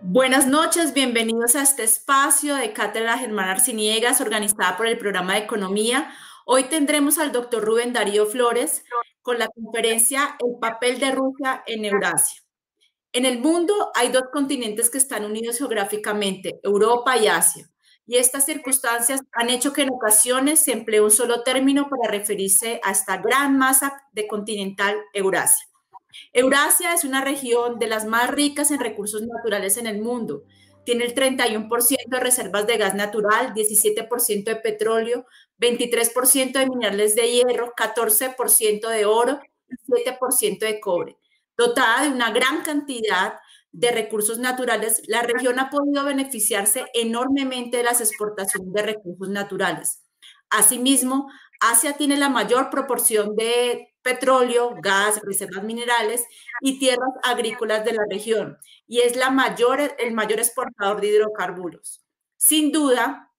Buenas noches, bienvenidos a este espacio de Cátedra Germán Arciniegas, organizada por el programa de Economía. Hoy tendremos al doctor Rubén Darío Flores con la conferencia El papel de Rusia en Eurasia. En el mundo hay dos continentes que están unidos geográficamente, Europa y Asia. Y estas circunstancias han hecho que en ocasiones se emplee un solo término para referirse a esta gran masa de continental Eurasia. Eurasia es una región de las más ricas en recursos naturales en el mundo. Tiene el 31% de reservas de gas natural, 17% de petróleo, 23% de minerales de hierro, 14% de oro y 7% de cobre. Dotada de una gran cantidad de recursos naturales, la región ha podido beneficiarse enormemente de las exportaciones de recursos naturales. Asimismo, Asia tiene la mayor proporción de petróleo, gas, reservas minerales y tierras agrícolas de la región y es mayor, el mayor exportador de hidrocarburos. Sin duda,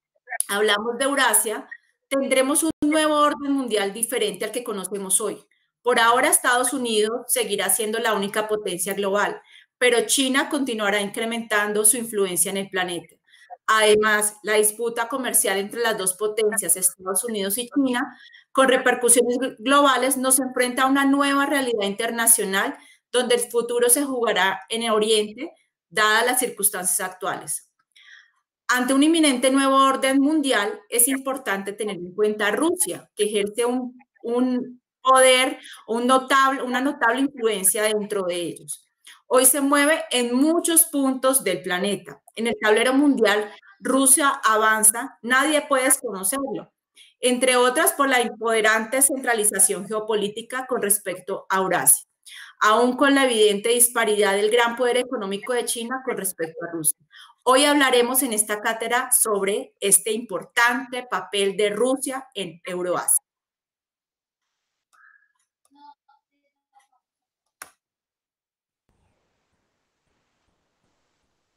hablamos de Eurasia, tendremos un nuevo orden mundial diferente al que conocemos hoy. Por ahora Estados Unidos seguirá siendo la única potencia global, pero China continuará incrementando su influencia en el planeta. Además, la disputa comercial entre las dos potencias, Estados Unidos y China, con repercusiones globales, nos enfrenta a una nueva realidad internacional donde el futuro se jugará en el Oriente, dadas las circunstancias actuales. Ante un inminente nuevo orden mundial, es importante tener en cuenta a Rusia, que ejerce un, poder, una notable influencia dentro de ellos. Hoy se mueve en muchos puntos del planeta. En el tablero mundial, Rusia avanza, nadie puede desconocerlo, entre otras por la empoderante centralización geopolítica con respecto a Eurasia, aún con la evidente disparidad del gran poder económico de China con respecto a Rusia. Hoy hablaremos en esta cátedra sobre este importante papel de Rusia en Euroasia.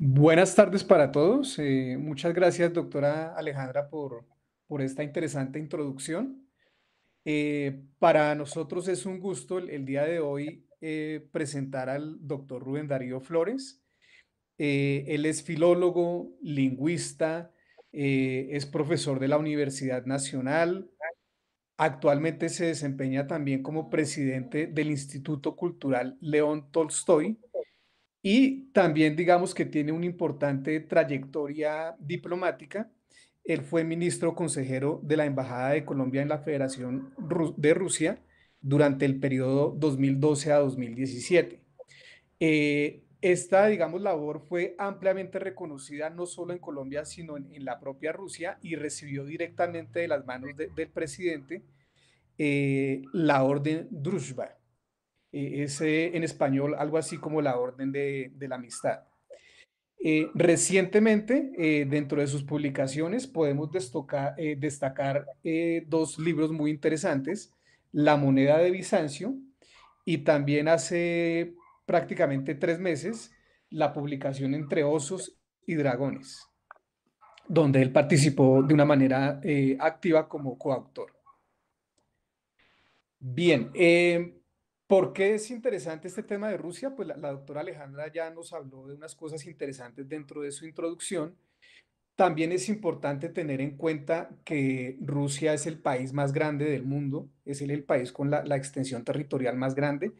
Buenas tardes para todos. Eh, muchas gracias, doctora Alejandra, por, esta interesante introducción. Eh, para nosotros es un gusto el, día de hoy eh, presentar al doctor Rubén Darío Flores. él es filólogo, lingüista, es profesor de la Universidad Nacional. Actualmente se desempeña también como presidente del Instituto Cultural León Tolstoy y también digamos que tiene una importante trayectoria diplomática. Él fue ministro consejero de la Embajada de Colombia en la Federación de Rusia durante el periodo 2012 a 2017. Eh, esta, digamos, labor fue ampliamente reconocida no solo en Colombia, sino en, la propia Rusia y recibió directamente de las manos del presidente eh, la orden Druzhba, eh, es en español algo así como la orden de, la amistad. Eh, recientemente, eh, dentro de sus publicaciones, podemos destacar dos libros muy interesantes, La moneda de Bizancio y también hace prácticamente tres meses la publicación Entre osos y dragones, donde él participó de una manera activa como coautor. Bien, ¿Por qué es interesante este tema de Rusia? Pues la, doctora Alejandra ya nos habló de unas cosas interesantes dentro de su introducción. También es importante tener en cuenta que Rusia es el país más grande del mundo, es el, país con la, la, extensión territorial más grande,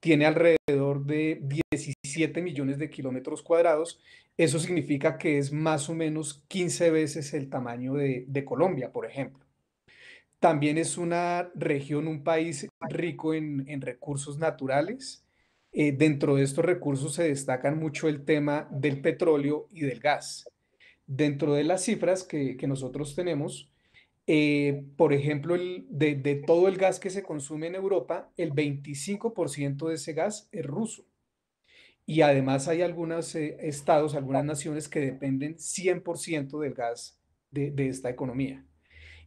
tiene alrededor de 17 millones de kilómetros cuadrados, eso significa que es más o menos 15 veces el tamaño de Colombia, por ejemplo. También es una región, un país rico en, recursos naturales. Eh, dentro de estos recursos se destacan mucho el tema del petróleo y del gas. Dentro de las cifras que, nosotros tenemos, eh, por ejemplo, de, todo el gas que se consume en Europa, el 25% de ese gas es ruso. Y además hay algunos eh, estados, algunas naciones que dependen 100% del gas de esta economía.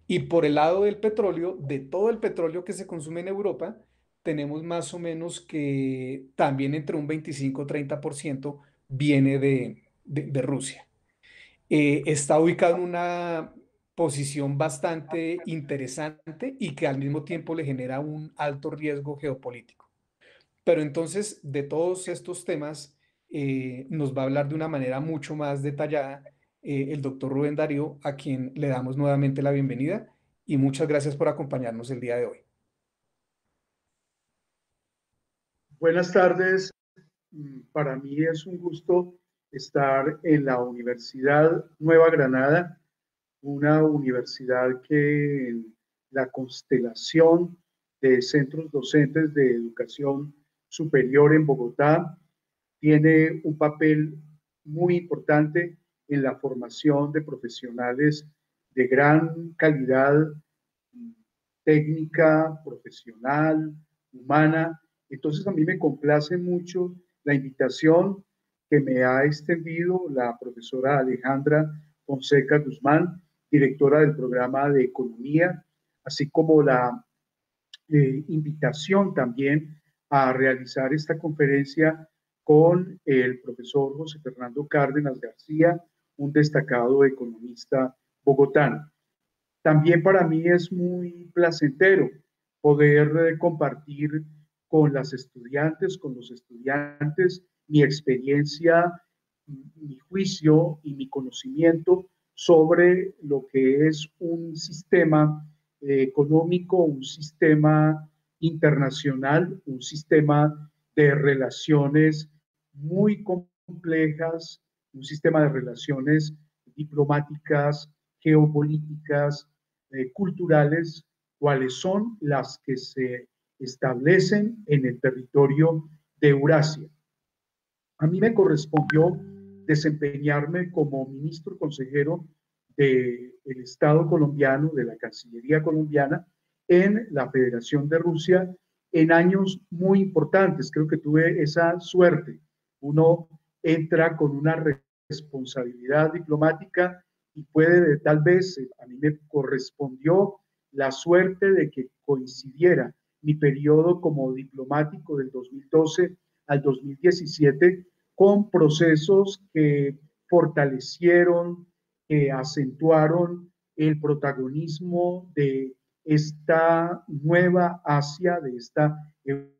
Y por el lado del petróleo, de todo el petróleo que se consume en Europa, tenemos más o menos que también entre un 25-30% viene de, de, Rusia. Eh, está ubicado en una posición bastante interesante y que al mismo tiempo le genera un alto riesgo geopolítico. Pero entonces, de todos estos temas, eh, nos va a hablar de una manera mucho más detallada eh, el doctor Rubén Darío, a quien le damos nuevamente la bienvenida y muchas gracias por acompañarnos el día de hoy. Buenas tardes. Mm, para mí es un gusto estar en la Universidad Nueva Granada, una universidad que en la constelación de centros docentes de educación superior en Bogotá tiene un papel muy importante en la formación de profesionales de gran calidad técnica, profesional, humana. Entonces a mí me complace mucho la invitación que me ha extendido la profesora Alejandra Fonseca Guzmán, directora del programa de Economía, así como la eh, invitación también a realizar esta conferencia con el profesor José Fernando Cárdenas García, un destacado economista bogotano. También para mí es muy placentero poder eh, compartir con las estudiantes, con los estudiantes, mi experiencia, mi juicio y mi conocimiento sobre lo que es un sistema eh, económico, un sistema internacional, un sistema de relaciones muy complejas, un sistema de relaciones diplomáticas, geopolíticas, eh, culturales, cuáles son las que se establecen en el territorio de Eurasia. A mí me correspondió desempeñarme como ministro consejero del Estado colombiano, de la Cancillería colombiana, en la Federación de Rusia en años muy importantes. Creo que tuve esa suerte. Uno entra con una responsabilidad diplomática y puede, tal vez, a mí me correspondió la suerte de que coincidiera mi periodo como diplomático del 2012 al 2017 con procesos que fortalecieron, que acentuaron el protagonismo de esta nueva Asia, de esta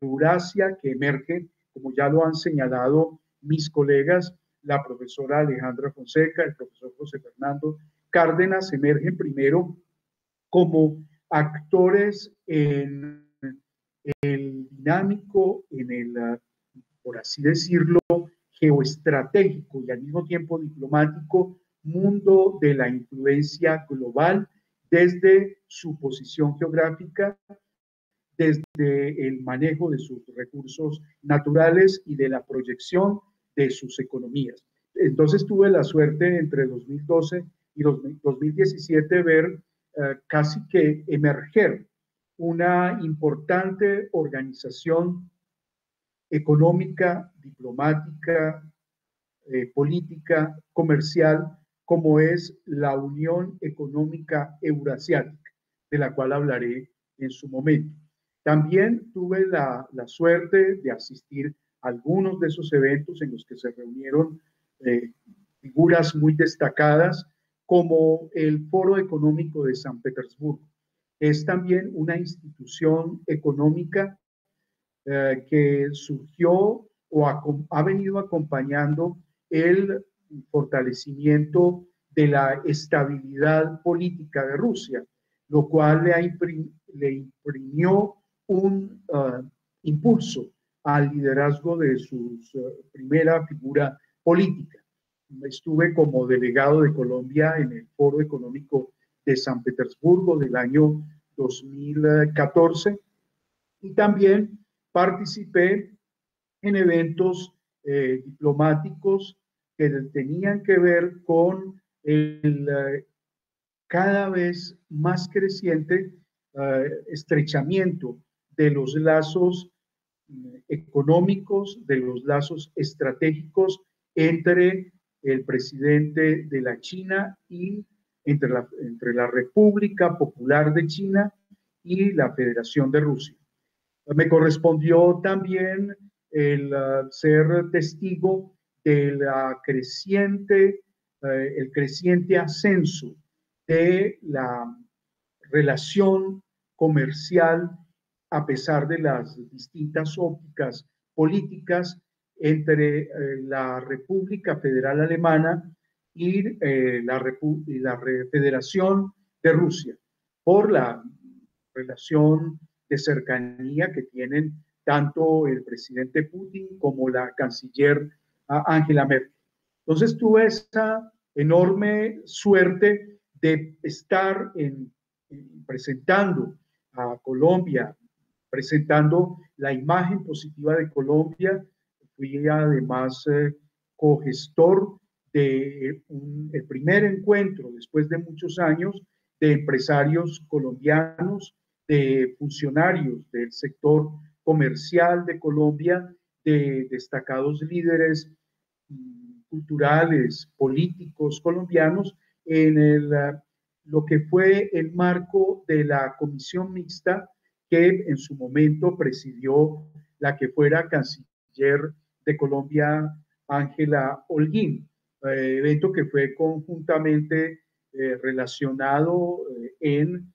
Eurasia que emerge, como ya lo han señalado mis colegas, la profesora Alejandra Fonseca, el profesor José Fernando Cárdenas, emergen primero como actores en el dinámico, en el, por así decirlo, geoestratégico y al mismo tiempo diplomático mundo de la influencia global desde su posición geográfica, desde el manejo de sus recursos naturales y de la proyección de sus economías. Entonces tuve la suerte entre 2012 y 2017 ver eh, casi que emerger una importante organización económica, diplomática, eh, política, comercial, como es la Unión Económica Eurasiática, de la cual hablaré en su momento. También tuve la, la suerte de asistir algunos de esos eventos en los que se reunieron eh, figuras muy destacadas como el Foro Económico de San Petersburgo. Es también una institución económica eh, que surgió o ha, venido acompañando el fortalecimiento de la estabilidad política de Rusia, lo cual le, imprimió un uh, impulso al liderazgo de su uh, primera figura política. Estuve como delegado de Colombia en el Foro Económico de San Petersburgo del año 2014 y también participé en eventos eh, diplomáticos que tenían que ver con el eh, cada vez más creciente eh, estrechamiento de los lazos económicos, de los lazos estratégicos entre el presidente de la China y entre la, entre la República Popular de China y la Federación de Rusia. Me correspondió también el uh, ser testigo de la creciente, uh, el creciente ascenso de la relación comercial a pesar de las distintas ópticas políticas entre eh, la República Federal Alemana y, la, y la Federación de Rusia por la relación de cercanía que tienen tanto el presidente Putin como la canciller Angela Merkel. Entonces tuve esa enorme suerte de estar en, presentando a Colombia, presentando la imagen positiva de Colombia. Fui además eh, cogestor de el primer encuentro después de muchos años de empresarios colombianos, de funcionarios del sector comercial de Colombia, de destacados líderes culturales, políticos colombianos en el, lo que fue el marco de la comisión mixta que en su momento presidió la que fuera canciller de Colombia, Ángela Holguín, eh, evento que fue conjuntamente eh, relacionado eh, en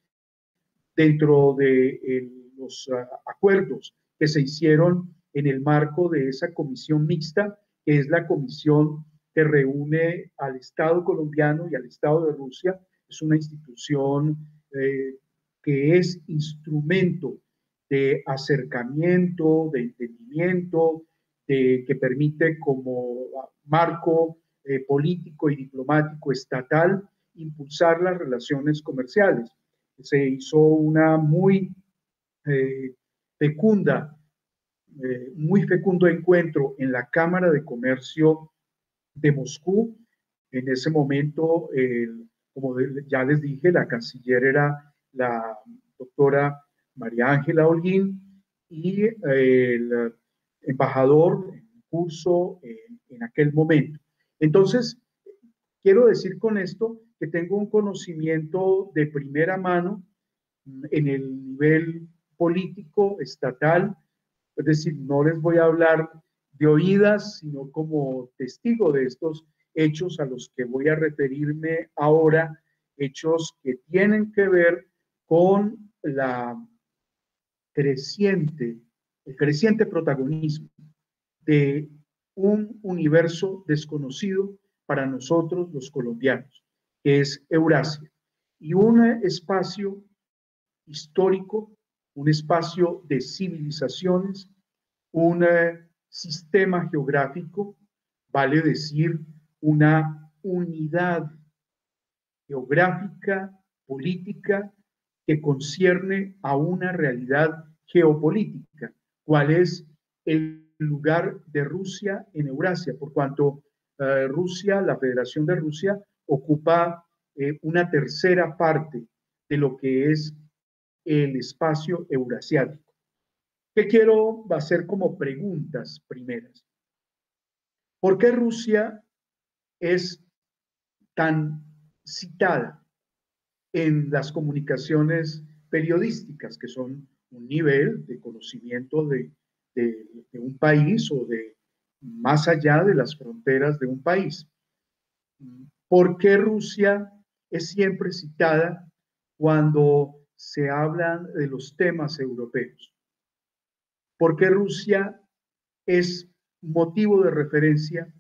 dentro de los ah, acuerdos que se hicieron en el marco de esa comisión mixta, que es la comisión que reúne al Estado colombiano y al Estado de Rusia. Es una institución que es instrumento de acercamiento, de entendimiento, de, que permite como marco eh, político y diplomático estatal impulsar las relaciones comerciales. Se hizo una muy eh, fecunda, eh, muy fecundo encuentro en la Cámara de Comercio de Moscú. En ese momento, como ya les dije, la canciller era la doctora María Ángela Holguín y el embajador en curso en aquel momento. Entonces, quiero decir con esto que tengo un conocimiento de primera mano en el nivel político, estatal, es decir, no les voy a hablar de oídas, sino como testigo de estos hechos a los que voy a referirme ahora, hechos que tienen que ver con la creciente, el creciente protagonismo de un universo desconocido para nosotros los colombianos, que es Eurasia, y un espacio histórico un espacio de civilizaciones, un eh, sistema geográfico, vale decir, una unidad geográfica, política, que concierne a una realidad geopolítica, cuál es el lugar de Rusia en Eurasia, por cuanto eh, Rusia, la Federación de Rusia, ocupa eh, una tercera parte de lo que es el espacio eurasiático. ¿Qué quiero hacer como preguntas primeras? ¿Por qué Rusia es tan citada en las comunicaciones periodísticas, que son un nivel de conocimiento de, un país o de más allá de las fronteras de un país? ¿Por qué Rusia es siempre citada cuando se hablan de los temas europeos. Porque Rusia es motivo de referencia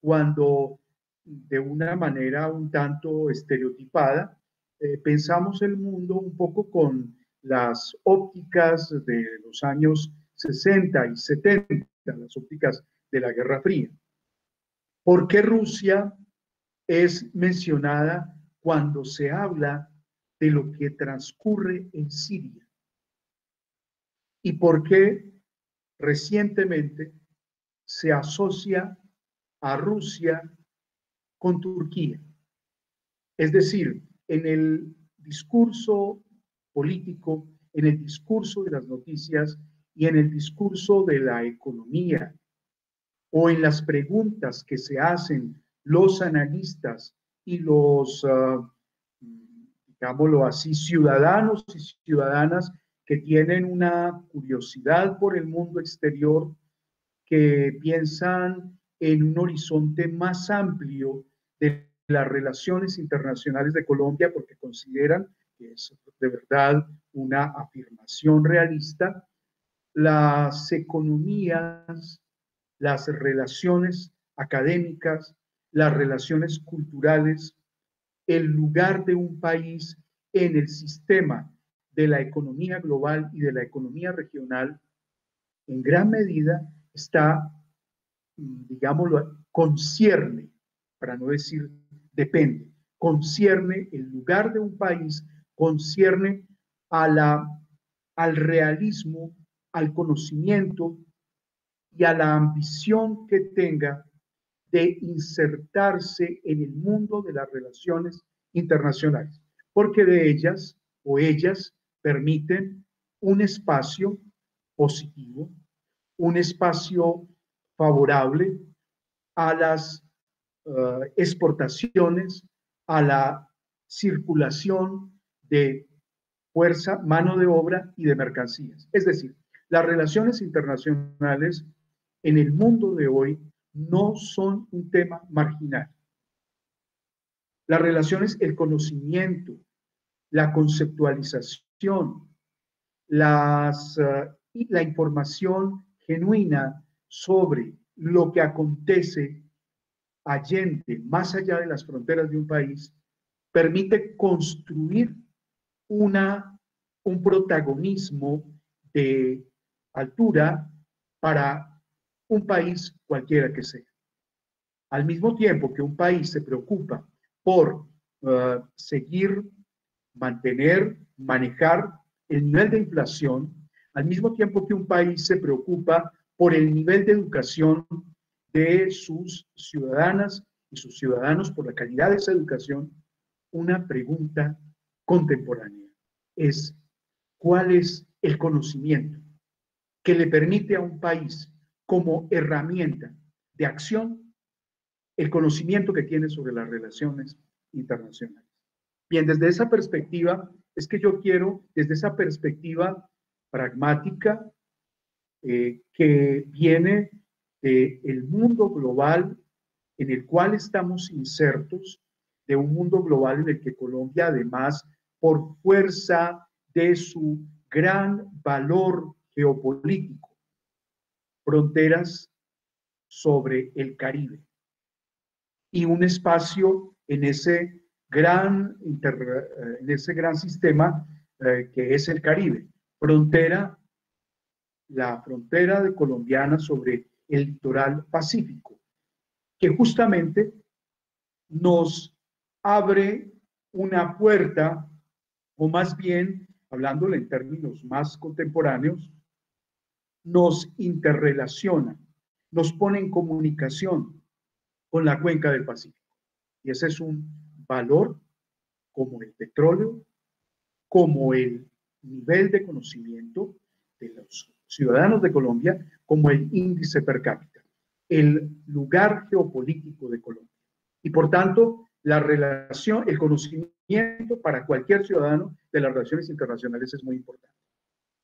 cuando de una manera un tanto estereotipada eh, pensamos el mundo un poco con las ópticas de los años 60 y 70, las ópticas de la Guerra Fría. ¿Por qué Rusia es mencionada cuando se habla de lo que transcurre en Siria y por qué recientemente se asocia a Rusia con Turquía. Es decir, en el discurso político, en el discurso de las noticias y en el discurso de la economía o en las preguntas que se hacen los analistas y los digámoslo así, ciudadanos y ciudadanas que tienen una curiosidad por el mundo exterior, que piensan en un horizonte más amplio de las relaciones internacionales de Colombia, porque consideran que es de verdad una afirmación realista, las economías las relaciones académicas, las relaciones culturales, el lugar de un país en el sistema de la economía global y de la economía regional, en gran medida está, digámoslo, concierne, para no decir depende, concierne el lugar de un país, concierne a la, al realismo, al conocimiento y a la ambición que tenga de insertarse en el mundo de las relaciones internacionales, porque de ellas o ellas permiten un espacio positivo, un espacio favorable a las eh, exportaciones, a la circulación de fuerza, mano de obra y de mercancías. Es decir, las relaciones internacionales en el mundo de hoy no son un tema marginal. Las relaciones, el conocimiento, la conceptualización, uh, la información genuina sobre lo que acontece allende, más allá de las fronteras de un país, permite construir una, un protagonismo de altura para un país cualquiera que sea. Al mismo tiempo que un país se preocupa por uh, seguir, mantener, manejar el nivel de inflación, al mismo tiempo que un país se preocupa por el nivel de educación de sus ciudadanas y sus ciudadanos, por la calidad de esa educación, una pregunta contemporánea es, ¿cuál es el conocimiento que le permite a un país como herramienta de acción el conocimiento que tiene sobre las relaciones internacionales. Bien, desde esa perspectiva es que yo quiero, desde esa perspectiva pragmática eh, que viene del mundo global en el cual estamos insertos, de un mundo global en el que Colombia, además, por fuerza de su gran valor geopolítico, fronteras sobre el Caribe y un espacio en ese gran, eh, en ese gran sistema eh, que es el Caribe. Frontera, la frontera de colombiana sobre el litoral pacífico, que justamente nos abre una puerta, o más bien, hablándole en términos más contemporáneos, nos interrelaciona, nos pone en comunicación con la cuenca del Pacífico. Y ese es un valor como el petróleo, como el nivel de conocimiento de los ciudadanos de Colombia, como el índice per cápita, el lugar geopolítico de Colombia. Y por tanto, la relación, el conocimiento para cualquier ciudadano de las relaciones internacionales es muy importante.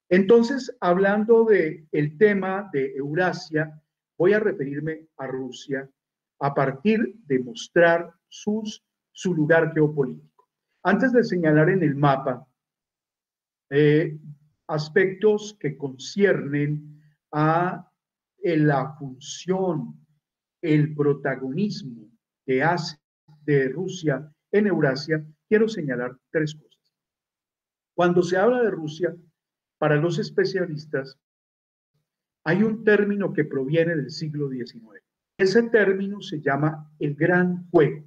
Entonces, hablando del el tema de Eurasia, voy a referirme a Rusia a partir de mostrar sus, su lugar geopolítico. Antes de señalar en el mapa eh, aspectos que conciernen a eh, la función, el protagonismo de, de Rusia en Eurasia, quiero señalar tres cosas. Cuando se habla de Rusia, para los especialistas, hay un término que proviene del siglo XIX. Ese término se llama el gran juego.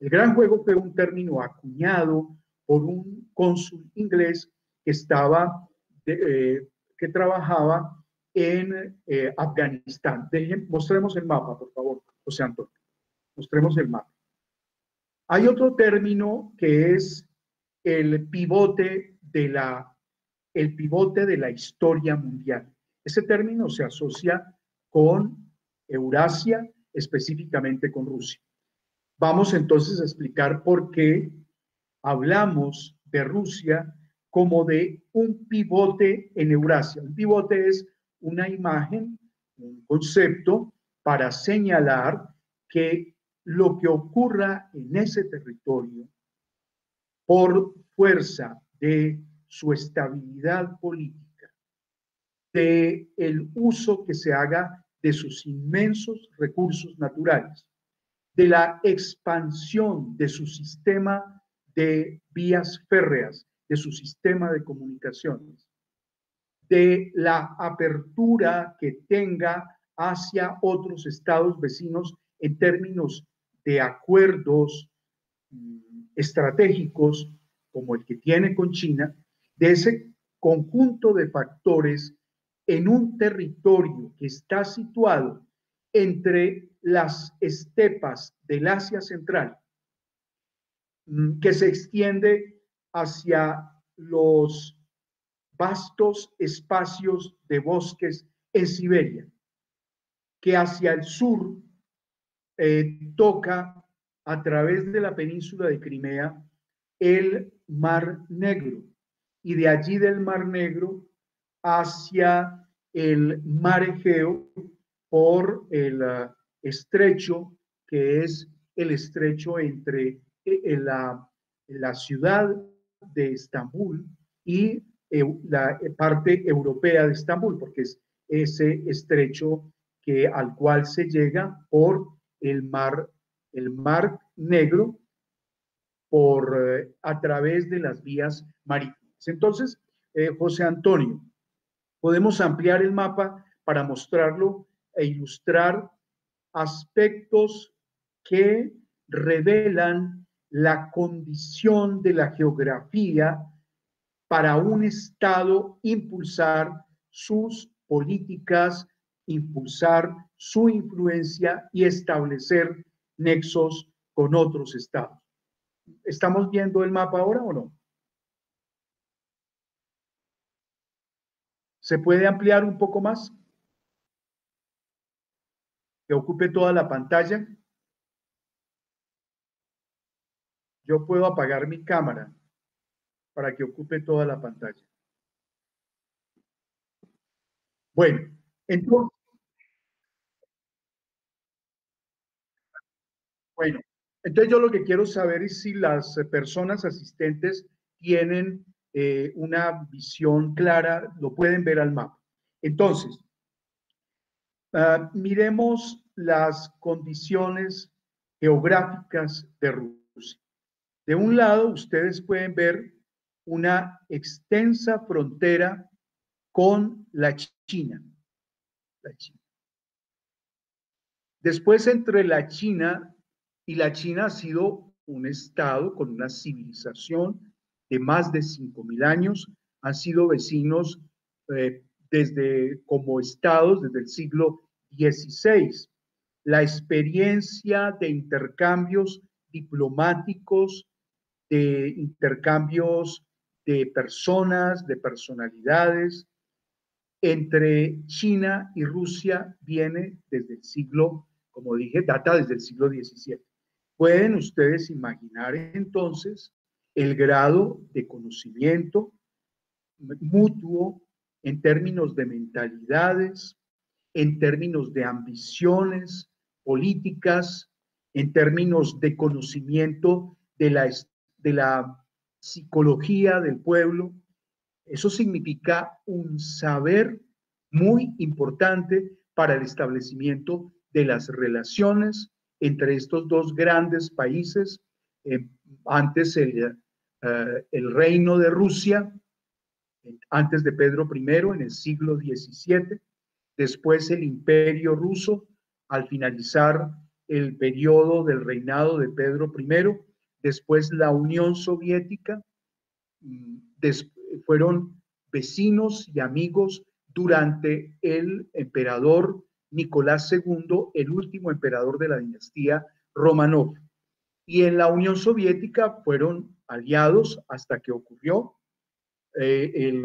El gran juego fue un término acuñado por un cónsul inglés que estaba, eh, que trabajaba en eh, Afganistán. mostremos el mapa, por favor, José Antonio. Mostremos el mapa. Hay otro término que es el pivote de la el pivote de la historia mundial. Ese término se asocia con Eurasia, específicamente con Rusia. Vamos entonces a explicar por qué hablamos de Rusia como de un pivote en Eurasia. Un pivote es una imagen, un concepto para señalar que lo que ocurra en ese territorio por fuerza de su estabilidad política, de el uso que se haga de sus inmensos recursos naturales, de la expansión de su sistema de vías férreas, de su sistema de comunicaciones, de la apertura que tenga hacia otros estados vecinos en términos de acuerdos mm, estratégicos como el que tiene con China, de ese conjunto de factores en un territorio que está situado entre las estepas del Asia Central, mm, que se extiende hacia los vastos espacios de bosques en Siberia, que hacia el sur eh, toca a través de la península de Crimea el Mar Negro y de allí del Mar Negro hacia el Mar Egeo por el uh, estrecho que es el estrecho entre eh, la, la ciudad de Estambul y la parte europea de Estambul, porque es ese estrecho que, al cual se llega por el mar, el mar Negro, por, eh, a través de las vías marítimas. Entonces, eh, José Antonio, podemos ampliar el mapa para mostrarlo e ilustrar aspectos que revelan la condición de la geografía para un Estado impulsar sus políticas, impulsar su influencia y establecer nexos con otros estados. ¿Estamos viendo el mapa ahora o no? ¿Se puede ampliar un poco más? Que ocupe toda la pantalla. Yo puedo apagar mi cámara para que ocupe toda la pantalla. Bueno, entonces, bueno, entonces yo lo que quiero saber es si las personas asistentes tienen eh, una visión clara, lo pueden ver al mapa. Entonces, ah, miremos las condiciones geográficas de Rusia. De un lado, ustedes pueden ver una extensa frontera con la China. Después, entre la China y la China ha sido un estado con una civilización de más de 5.000 años, han sido vecinos eh, desde como estados desde el siglo XVI. La experiencia de intercambios diplomáticos, de intercambios de personas, de personalidades, entre China y Rusia viene desde el siglo, como dije, data desde el siglo XVII. Pueden ustedes imaginar entonces el grado de conocimiento mutuo en términos de mentalidades, en términos de ambiciones políticas, en términos de conocimiento de la, de la psicología del pueblo. Eso significa un saber muy importante para el establecimiento de las relaciones entre estos dos grandes países eh, antes el, eh, el, reino de Rusia, antes de Pedro I, en el siglo XVII, después el imperio ruso, al finalizar el periodo del reinado de Pedro I, después la Unión Soviética, mm, fueron vecinos y amigos durante el emperador Nicolás II, el último emperador de la dinastía Romanov y en la Unión Soviética fueron aliados hasta que ocurrió eh, el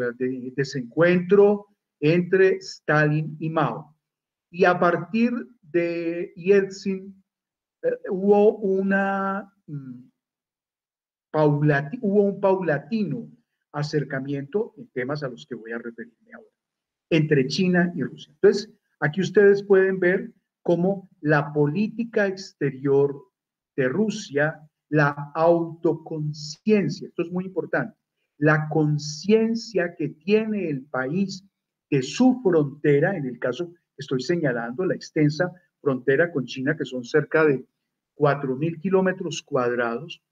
desencuentro entre Stalin y Mao. Y a partir de Yeltsin eh, hubo, una, mm, hubo un paulatino acercamiento en temas a los que voy a referirme ahora, entre China y Rusia. Entonces, aquí ustedes pueden ver cómo la política exterior de Rusia la autoconciencia. Esto es muy importante. La conciencia que tiene el país de su frontera, en el caso estoy señalando la extensa frontera con China, que son cerca de 4.000 kilómetros cuadrados.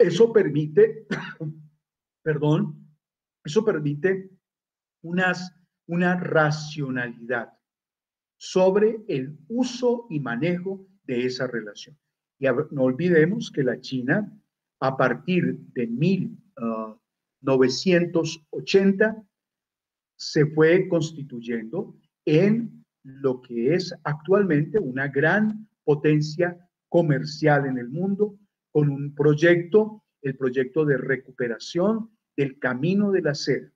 Eso permite, perdón, eso permite unas, una racionalidad sobre el uso y manejo de esa relación. Y no olvidemos que la China, a partir de 1980, ah, se fue constituyendo en lo que es actualmente una gran potencia comercial en el mundo, con un proyecto, el proyecto de recuperación del camino de la seda.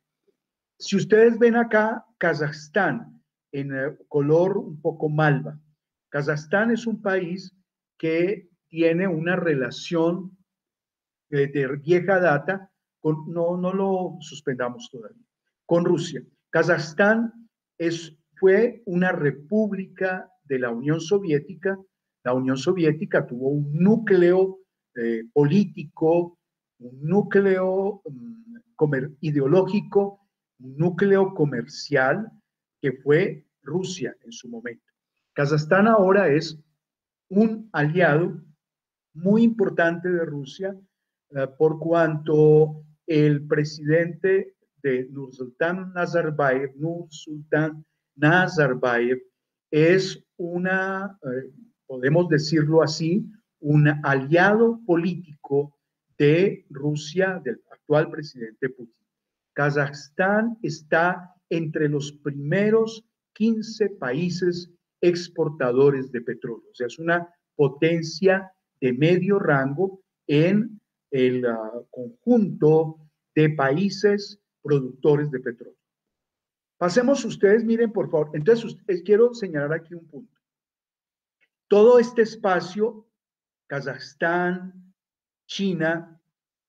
Si ustedes ven acá Kazajstán en eh, color un poco malva, Kazajstán es un país que tiene una relación de, vieja data, con, no, no lo suspendamos todavía, con Rusia. Kazajstán es, fue una república de la Unión Soviética. La Unión Soviética tuvo un núcleo eh, político, un núcleo um, ideológico, un núcleo comercial que fue Rusia en su momento. Kazajstán ahora es un aliado muy importante de Rusia eh, por cuanto el presidente de Nursultán Nazarbayev, Nursultán Nazarbayev, es una, eh, podemos decirlo así, un aliado político de Rusia, del actual presidente Putin. Kazajstán está entre los primeros 15 países exportadores de petróleo, o sea, es una potencia de medio rango en el ah, conjunto de países productores de petróleo. Pasemos ustedes, miren por favor, entonces quiero señalar aquí un punto. Todo este espacio, Kazajstán, China,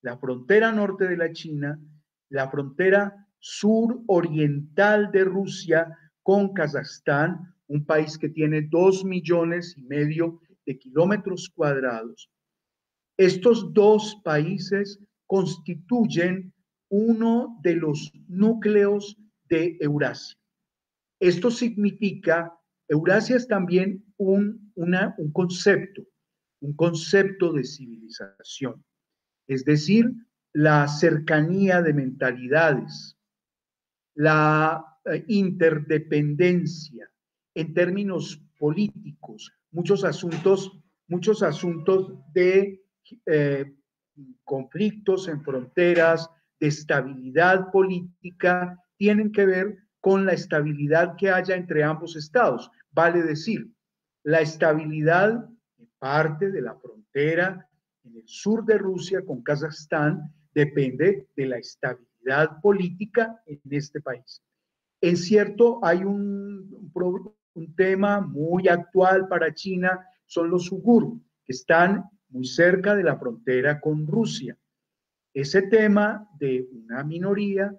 la frontera norte de la China, la frontera sur oriental de Rusia con Kazajstán, un país que tiene dos millones y medio de kilómetros cuadrados. Estos dos países constituyen uno de los núcleos de Eurasia. Esto significa, Eurasia es también un, un concepto, un concepto de civilización, es decir, la cercanía de mentalidades, la eh, interdependencia en términos políticos, muchos asuntos, muchos asuntos de eh, conflictos en fronteras, de estabilidad política, tienen que ver con la estabilidad que haya entre ambos estados. Vale decir, la estabilidad parte de la frontera en el sur de Rusia con Kazajstán depende de la estabilidad política en este país. Es cierto, hay un, tema muy actual para China, son los ugur, que están muy cerca de la frontera con Rusia. Ese tema de una minoría,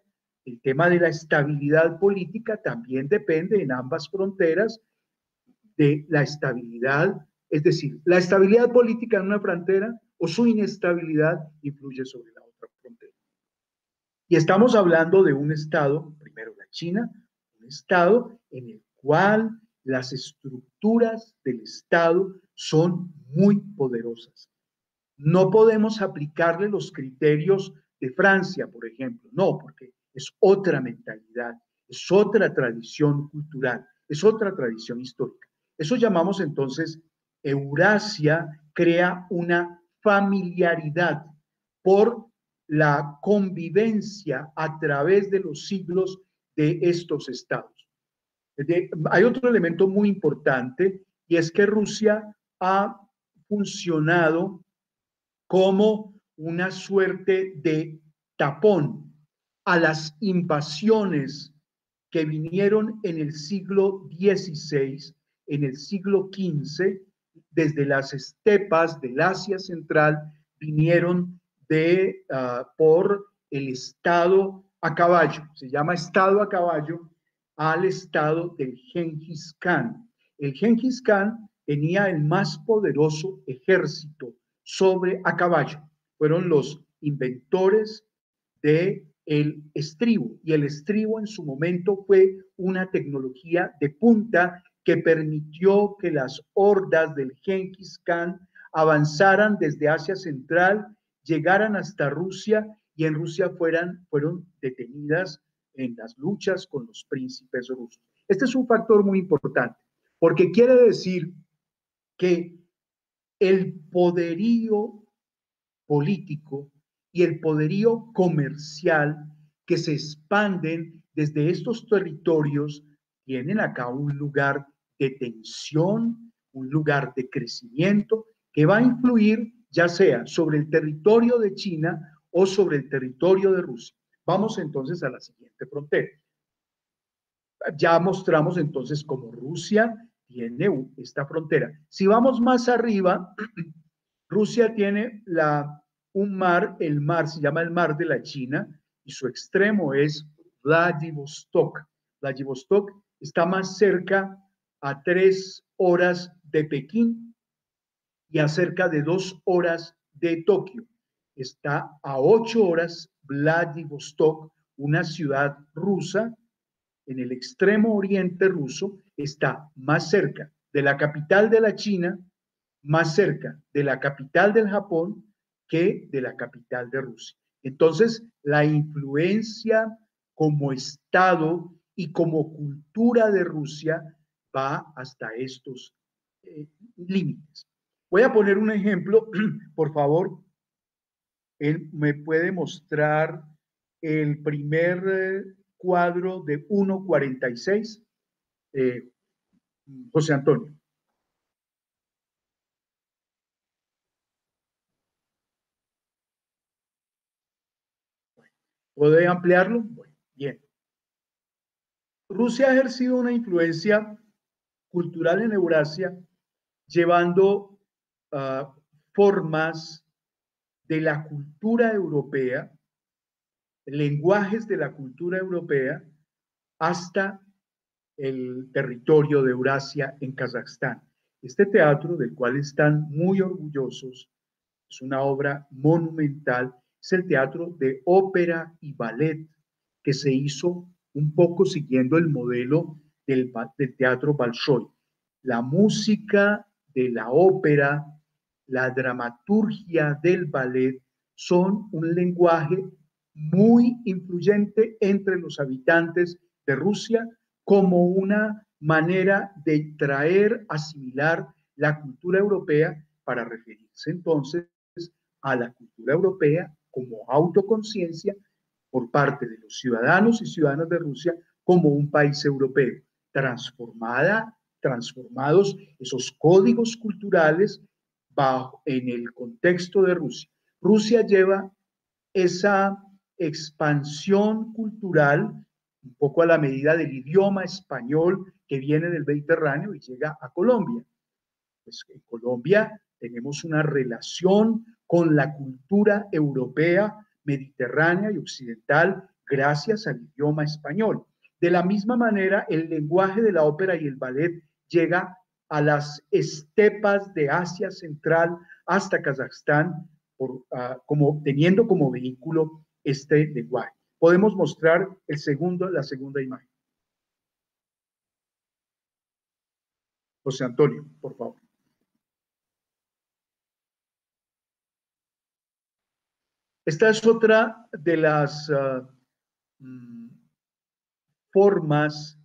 el tema de la estabilidad política también depende en ambas fronteras de la estabilidad, es decir, la estabilidad política en una frontera o su inestabilidad influye sobre la otra frontera. Y estamos hablando de un Estado, primero la China, un Estado en el cual las estructuras del Estado son muy poderosas. No podemos aplicarle los criterios de Francia, por ejemplo, no, porque es otra mentalidad, es otra tradición cultural, es otra tradición histórica. Eso llamamos entonces Eurasia crea una familiaridad por la convivencia a través de los siglos de estos estados. hay otro elemento muy importante y es que Rusia ha funcionado como una suerte de tapón a las invasiones que vinieron en el siglo XVI, en el siglo XV, desde las estepas del Asia Central, vinieron de, ah, por el estado a caballo, se llama estado a caballo, al estado del Genghis Khan. El Genghis Khan tenía el más poderoso ejército sobre a caballo. Fueron los inventores de el estribo y el estribo en su momento fue una tecnología de punta que permitió que las hordas del Genghis Khan avanzaran desde Asia Central, llegaran hasta Rusia y en Rusia fueran, fueron detenidas en las luchas con los príncipes rusos. Este es un factor muy importante, porque quiere decir que el poderío político y el poderío comercial que se expanden desde estos territorios tienen acá un lugar de tensión, un lugar de crecimiento que va a influir ya sea sobre el territorio de China o sobre el territorio de Rusia. Vamos entonces a la siguiente frontera. Ya mostramos entonces cómo Rusia tiene esta frontera. Si vamos más arriba, Rusia tiene la un mar, el mar se llama el mar de la China y su extremo es Vladivostok. Vladivostok está más cerca a tres horas de Pekín y a cerca de dos horas de Tokio. Está a ocho horas Vladivostok, una ciudad rusa en el extremo oriente ruso, está más cerca de la capital de la China, más cerca de la capital del Japón que de la capital de Rusia. Entonces, la influencia como Estado y como cultura de Rusia va hasta estos eh, límites. Voy a poner un ejemplo, por favor. Él me puede mostrar el primer eh, cuadro de 1.46. Eh, José Antonio. ¿Puede ampliarlo? Bueno, bien. Rusia ha ejercido una influencia cultural en Eurasia, llevando ah, formas de la cultura europea, lenguajes de la cultura europea, hasta el territorio de Eurasia en Kazajstán. Este teatro, del cual están muy orgullosos, es una obra monumental es el teatro de ópera y ballet que se hizo un poco siguiendo el modelo del, teatro Bolshoi. La música de la ópera, la dramaturgia del ballet son un lenguaje muy influyente entre los habitantes de Rusia como una manera de traer, asimilar la cultura europea para referirse entonces a la cultura europea como autoconciencia por parte de los ciudadanos y ciudadanas de Rusia como un país europeo, transformada, transformados esos códigos culturales bajo, en el contexto de Rusia. Rusia lleva esa expansión cultural un poco a la medida del idioma español que viene del Mediterráneo y llega a Colombia. Pues en Colombia tenemos una relación con la cultura europea, mediterránea y occidental gracias al idioma español. De la misma manera, el lenguaje de la ópera y el ballet llega a las estepas de Asia Central hasta Kazajstán, ah, como, teniendo como vehículo este lenguaje. Podemos mostrar el segundo, la segunda imagen. José Antonio, por favor. Esta es otra de las ah, mm, formas,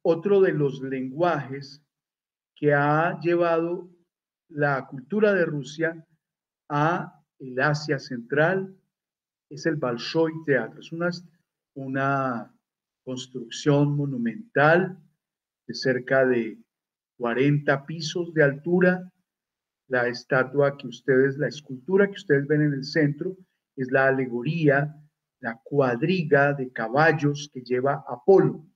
otro de los lenguajes que ha llevado la cultura de Rusia a el Asia Central, es el Bolshoi Teatro. Es una, una construcción monumental de cerca de 40 pisos de altura la estatua que ustedes, la escultura que ustedes ven en el centro, es la alegoría, la cuadriga de caballos que lleva Apolo.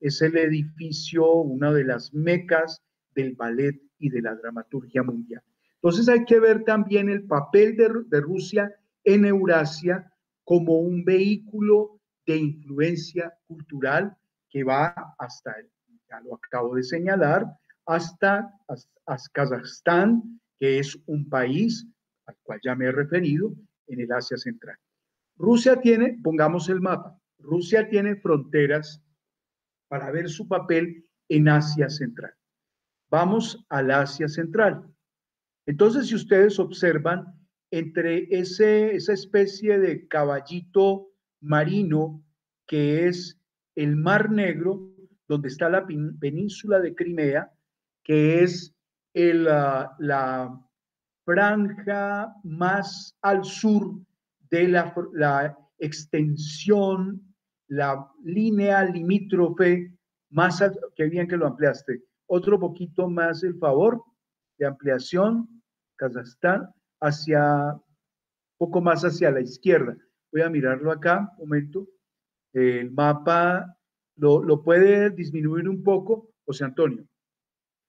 Es el edificio, una de las mecas del ballet y de la dramaturgia mundial. Entonces hay que ver también el papel de, Rusia en Eurasia como un vehículo de influencia cultural que va hasta, ya lo acabo de señalar, hasta, hasta Kazajstán, que es un país al cual ya me he referido en el Asia Central. Rusia tiene, pongamos el mapa, Rusia tiene fronteras para ver su papel en Asia Central. Vamos al Asia Central. Entonces, si ustedes observan, entre ese, esa especie de caballito marino que es el Mar Negro, donde está la península de Crimea, que es el, ah, la franja más al sur de la, la extensión, la línea limítrofe más, que bien que lo ampliaste. Otro poquito más, el favor, de ampliación, Kazajstán, hacia, poco más hacia la izquierda. Voy a mirarlo acá, un momento. El mapa lo, lo puede disminuir un poco, José Antonio.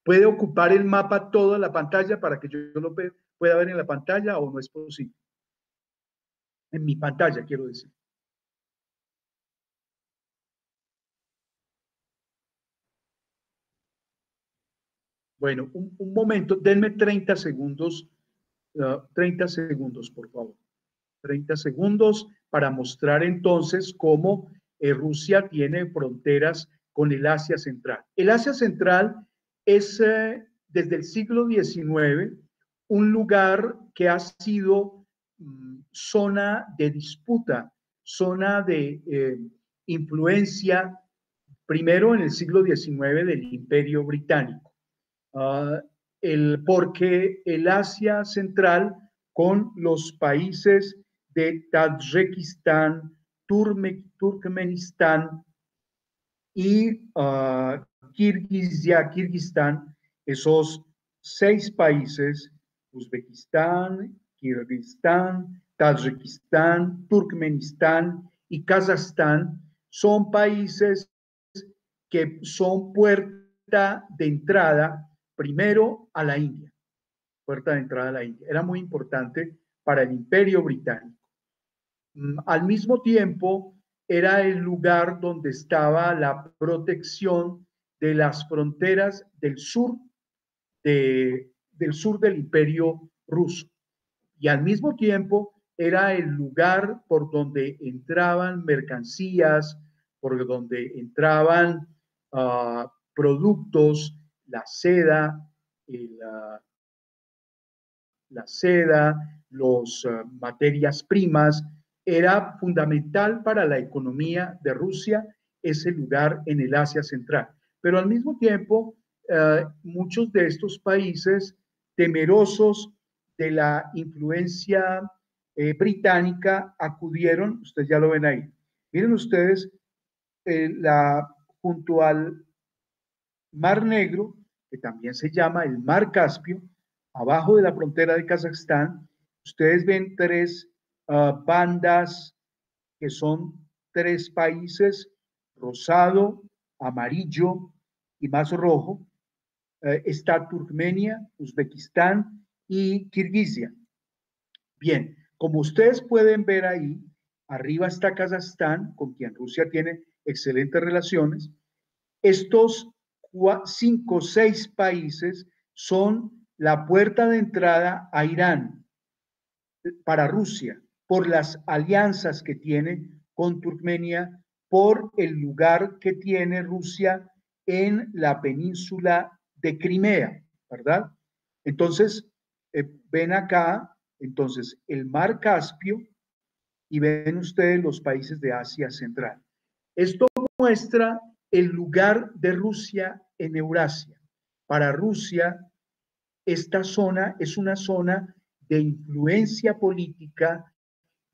¿Puede ocupar el mapa toda la pantalla para que yo lo pueda ver en la pantalla o no es posible? En mi pantalla, quiero decir. Bueno, un, momento, denme 30 segundos, 30 uh, segundos, por favor. 30 segundos para mostrar entonces cómo eh, Rusia tiene fronteras con el Asia Central. El Asia Central es eh, desde el siglo XIX un lugar que ha sido mm, zona de disputa, zona de eh, influencia, primero en el siglo XIX del Imperio Británico, uh, el, porque el Asia Central con los países de Tadjikistán, Turkmenistán y Kirguisia, Kirguistán, esos seis países, Uzbekistán, Kirguistán, Tayikistán, Turkmenistán y Kazajstán, son países que son puerta de entrada primero a la India, puerta de entrada a la India. Era muy importante para el imperio británico. Mm, al mismo tiempo, era el lugar donde estaba la protección de las fronteras del sur, del sur del imperio ruso. Y al mismo tiempo era el lugar por donde entraban mercancías, por donde entraban ah, productos, la seda, la, la, seda, las ah, materias primas. Era fundamental para la economía de Rusia ese lugar en el Asia Central. Pero al mismo tiempo, eh, muchos de estos países temerosos de la influencia eh, británica acudieron, ustedes ya lo ven ahí. Miren ustedes, la, junto al Mar Negro, que también se llama el Mar Caspio, abajo de la frontera de Kazajstán, ustedes ven tres ah, bandas que son tres países, rosado, amarillo y más rojo, eh, está Turkmenia, Uzbekistán y Kirguisia. Bien, como ustedes pueden ver ahí, arriba está Kazajstán, con quien Rusia tiene excelentes relaciones. Estos cinco o seis países son la puerta de entrada a Irán para Rusia por las alianzas que tiene con Turkmenia, por el lugar que tiene Rusia en la península de Crimea, ¿verdad? Entonces, eh, ven acá, entonces, el mar Caspio y ven ustedes los países de Asia Central. Esto muestra el lugar de Rusia en Eurasia. Para Rusia, esta zona es una zona de influencia política,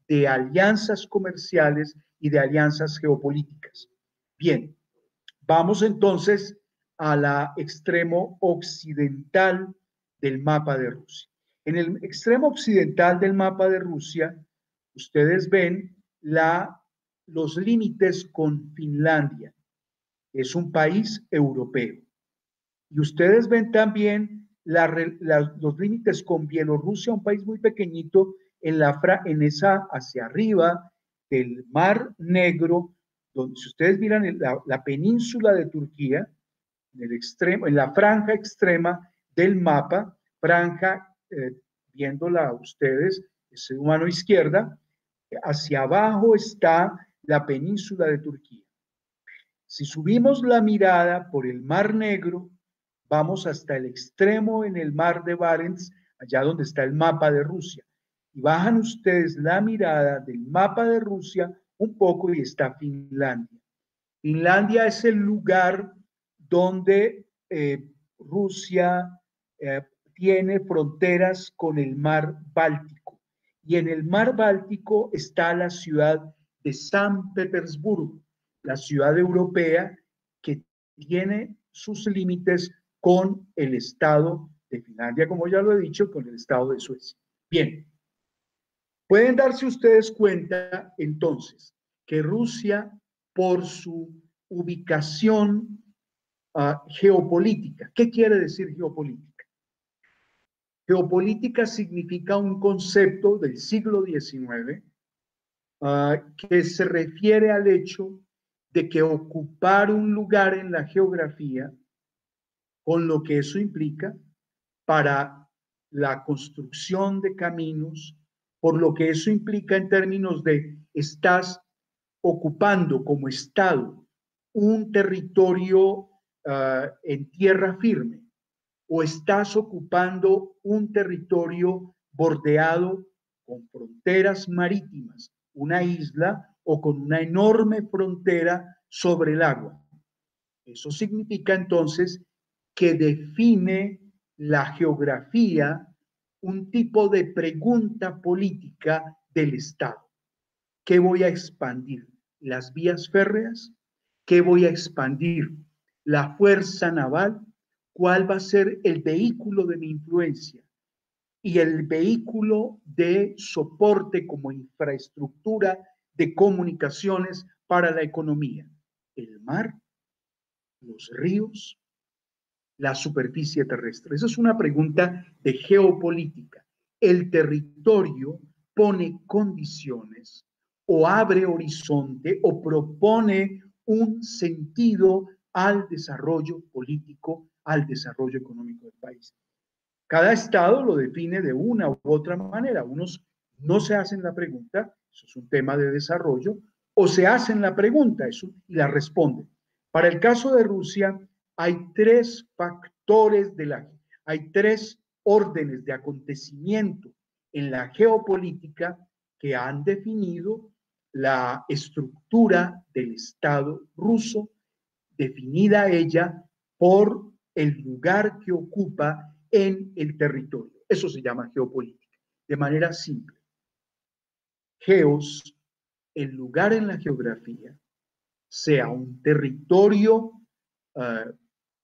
de alianzas comerciales y de alianzas geopolíticas. Bien, Vamos entonces a la extremo occidental del mapa de Rusia. En el extremo occidental del mapa de Rusia, ustedes ven los límites con Finlandia. Es un país europeo. Y ustedes ven también los límites con Bielorrusia, un país muy pequeñito, en, la, en esa hacia arriba del Mar Negro, donde si ustedes miran la, península de Turquía, en la franja extrema del mapa, franja, eh, viéndola ustedes, es su mano izquierda, hacia abajo está la península de Turquía. Si subimos la mirada por el Mar Negro, vamos hasta el extremo en el Mar de Barents, allá donde está el mapa de Rusia. Y bajan ustedes la mirada del mapa de Rusia un poco y está Finlandia. Finlandia es el lugar donde eh, Rusia eh, tiene fronteras con el mar Báltico. Y en el mar Báltico está la ciudad de San Petersburgo, la ciudad europea que tiene sus límites con el estado de Finlandia, como ya lo he dicho, con el estado de Suecia. Bien, pueden darse ustedes cuenta entonces que Rusia, por su ubicación uh, geopolítica, ¿qué quiere decir geopolítica? Geopolítica significa un concepto del siglo XIX Ah, que se refiere al hecho de que ocupar un lugar en la geografía, con lo que eso implica para la construcción de caminos, por lo que eso implica en términos de estás ocupando como Estado un territorio ah, en tierra firme o estás ocupando un territorio bordeado con fronteras marítimas una isla o con una enorme frontera sobre el agua. Eso significa entonces que define la geografía un tipo de pregunta política del Estado. ¿Qué voy a expandir? ¿Las vías férreas? ¿Qué voy a expandir? ¿La fuerza naval? ¿Cuál va a ser el vehículo de mi influencia? y el vehículo de soporte como infraestructura de comunicaciones para la economía. El mar, los ríos, la superficie terrestre. Esa es una pregunta de geopolítica. El territorio pone condiciones o abre horizonte o propone un sentido al desarrollo político, al desarrollo económico del país. Cada estado lo define de una u otra manera. Unos no se hacen la pregunta, eso es un tema de desarrollo, o se hacen la pregunta eso, y la responden. Para el caso de Rusia, hay tres factores de la, hay tres órdenes de acontecimiento en la geopolítica que han definido la estructura del Estado ruso, definida ella por el lugar que ocupa en el territorio. Eso se llama geopolítica, de manera simple. Geos, el lugar en la geografía, sea un territorio, uh,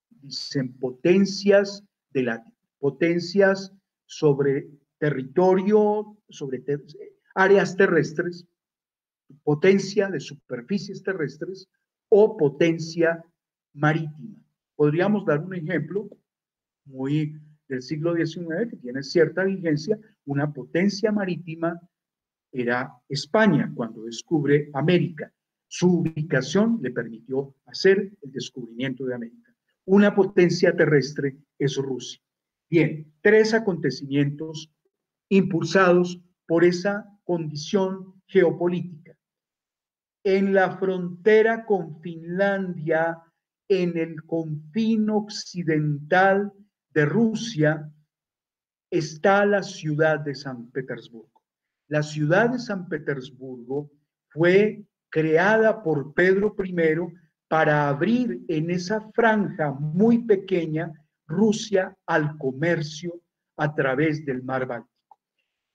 dicen potencias de la potencias sobre territorio, sobre áreas terrestres, potencia de superficies terrestres o potencia marítima. Podríamos dar un ejemplo muy del siglo XIX, que tiene cierta vigencia, una potencia marítima era España cuando descubre América. Su ubicación le permitió hacer el descubrimiento de América. Una potencia terrestre es Rusia. Bien, tres acontecimientos impulsados por esa condición geopolítica. En la frontera con Finlandia, en el confín occidental de Rusia está la ciudad de San Petersburgo. La ciudad de San Petersburgo fue creada por Pedro I para abrir en esa franja muy pequeña Rusia al comercio a través del mar Báltico.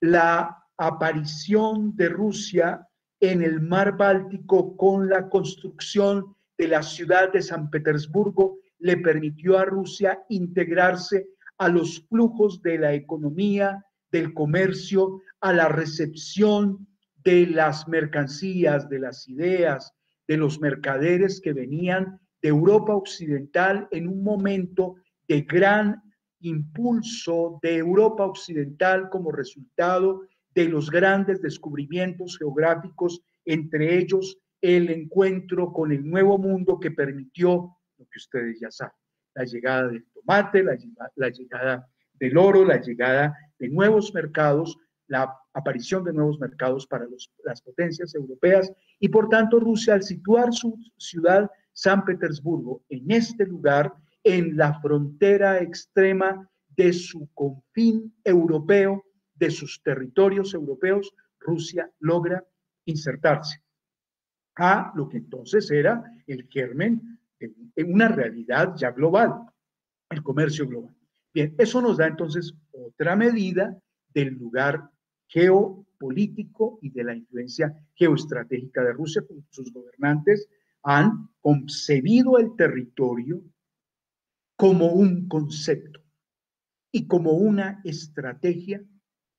La aparición de Rusia en el mar Báltico con la construcción de la ciudad de San Petersburgo le permitió a Rusia integrarse a los flujos de la economía, del comercio, a la recepción de las mercancías, de las ideas, de los mercaderes que venían de Europa Occidental en un momento de gran impulso de Europa Occidental como resultado de los grandes descubrimientos geográficos, entre ellos el encuentro con el nuevo mundo que permitió que ustedes ya saben. La llegada del tomate, la, llegada del oro, la llegada de nuevos mercados la aparición de nuevos mercados para las potencias europeas y por tanto Rusia al situar su ciudad San Petersburgo en este lugar, en la frontera extrema de su confín europeo, de sus territorios europeos, Rusia logra insertarse a lo que entonces era el germen de una realidad ya global, el comercio global. Bien, eso nos da entonces otra medida del lugar geopolítico y de la influencia geoestratégica de Rusia. Sus gobernantes han concebido el territorio como un concepto y como una estrategia,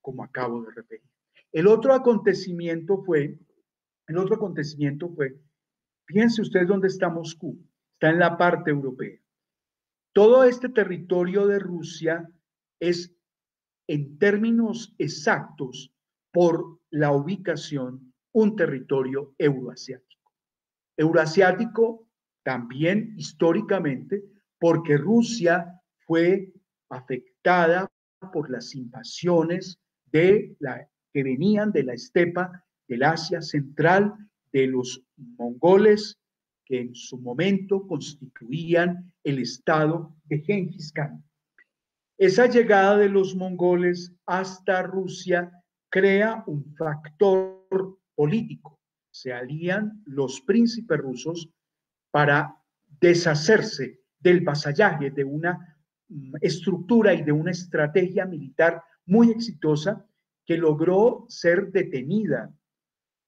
como acabo de repetir. El otro acontecimiento fue, el otro acontecimiento fue, fíjense ustedes dónde está Moscú, está en la parte europea. Todo este territorio de Rusia es en términos exactos por la ubicación un territorio euroasiático. Euroasiático también históricamente porque Rusia fue afectada por las invasiones de la, que venían de la estepa del Asia Central, de los mongoles que en su momento constituían el estado de Genghis Khan. Esa llegada de los mongoles hasta Rusia crea un factor político. Se alían los príncipes rusos para deshacerse del vasallaje, de una mm, estructura y de una estrategia militar muy exitosa que logró ser detenida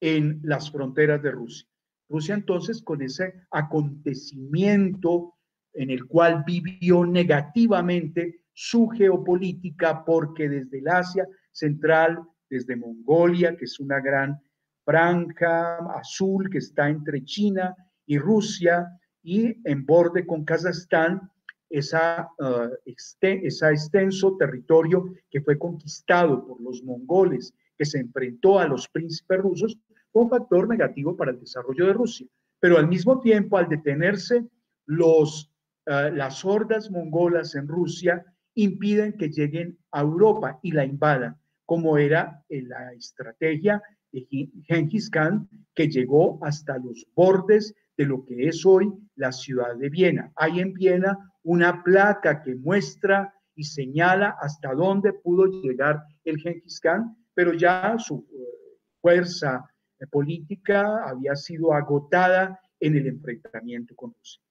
en las fronteras de Rusia. Rusia entonces con ese acontecimiento en el cual vivió negativamente su geopolítica porque desde el Asia Central, desde Mongolia, que es una gran franja azul que está entre China y Rusia, y en borde con Kazajstán, esa, uh, ese extenso territorio que fue conquistado por los mongoles, que se enfrentó a los príncipes rusos, un factor negativo para el desarrollo de Rusia. Pero al mismo tiempo, al detenerse los, uh, las hordas mongolas en Rusia, impiden que lleguen a Europa y la invadan, como era la estrategia de Genghis Khan, que llegó hasta los bordes de lo que es hoy la ciudad de Viena. Hay en Viena una placa que muestra y señala hasta dónde pudo llegar el Genghis Khan, pero ya su eh, fuerza eh, política había sido agotada en el enfrentamiento con Rusia.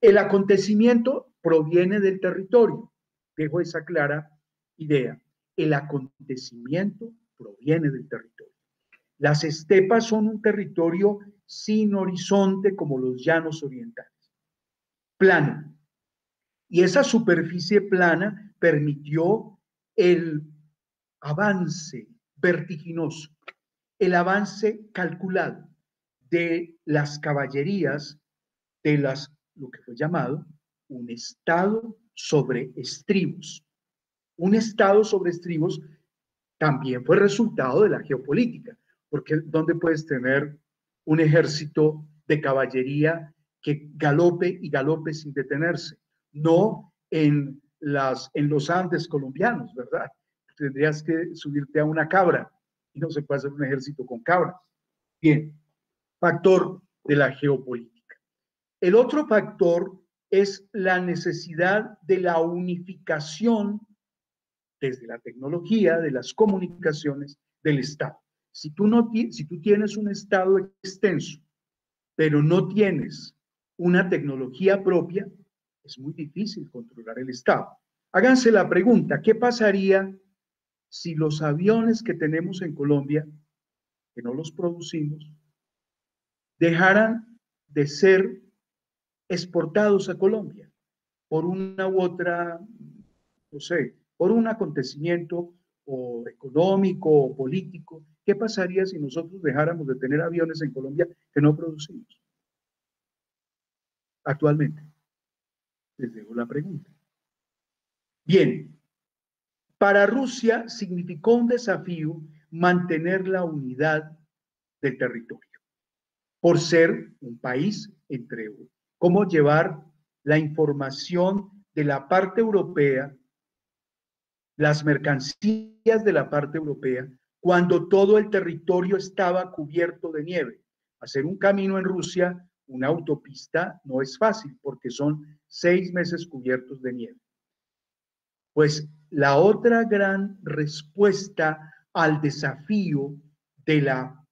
El acontecimiento proviene del territorio dejo esa clara idea. El acontecimiento proviene del territorio. Las estepas son un territorio sin horizonte como los llanos orientales. Plano. Y esa superficie plana permitió el avance vertiginoso, el avance calculado de las caballerías de las, lo que fue llamado un estado sobre estribos. Un Estado sobre estribos también fue resultado de la geopolítica, porque ¿dónde puedes tener un ejército de caballería que galope y galope sin detenerse? No en, las, en los Andes colombianos, ¿verdad? Tendrías que subirte a una cabra no se puede hacer un ejército con cabras. Bien, factor de la geopolítica. El otro factor es la necesidad de la unificación desde la tecnología, de las comunicaciones del Estado. Si tú, no, si tú tienes un Estado extenso, pero no tienes una tecnología propia, es muy difícil controlar el Estado. Háganse la pregunta, ¿qué pasaría si los aviones que tenemos en Colombia, que no los producimos, dejaran de ser exportados a Colombia por una u otra, no sé, por un acontecimiento o económico o político. ¿Qué pasaría si nosotros dejáramos de tener aviones en Colombia que no producimos? Actualmente. Les dejo la pregunta. Bien, para Rusia significó un desafío mantener la unidad del territorio, por ser un país entre cómo llevar la información de la parte europea las mercancías de la parte europea cuando todo el territorio estaba cubierto de nieve. Hacer un camino en Rusia, una autopista, no es fácil porque son seis meses cubiertos de nieve. Pues la otra gran respuesta al desafío de la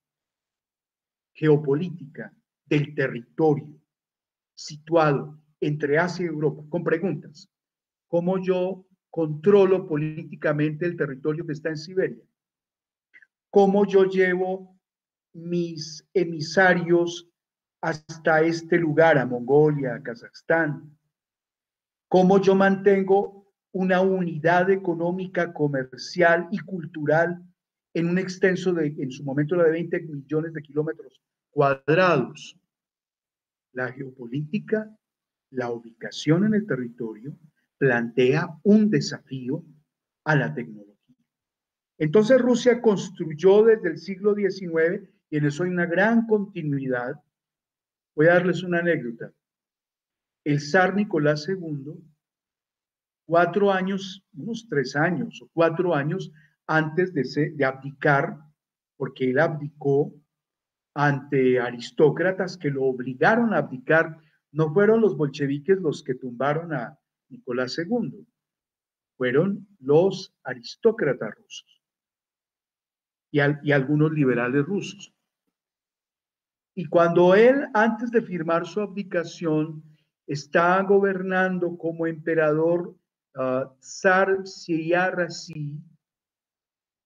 geopolítica del territorio situado entre Asia y Europa, con preguntas. ¿Cómo yo controlo políticamente el territorio que está en Siberia? ¿Cómo yo llevo mis emisarios hasta este lugar, a Mongolia, a Kazajstán? ¿Cómo yo mantengo una unidad económica, comercial y cultural en un extenso de, en su momento era de 20 millones de kilómetros cuadrados? La geopolítica, la ubicación en el territorio, plantea un desafío a la tecnología. Entonces Rusia construyó desde el siglo XIX, y en eso hay una gran continuidad. Voy a darles una anécdota. El zar Nicolás II, cuatro años, unos tres años o cuatro años antes de, de abdicar, porque él abdicó ante aristócratas que lo obligaron a abdicar, no fueron los bolcheviques los que tumbaron a Nicolás II, fueron los aristócratas rusos y, algunos liberales rusos. Y cuando él, antes de firmar su abdicación, está gobernando como emperador uh, Tsar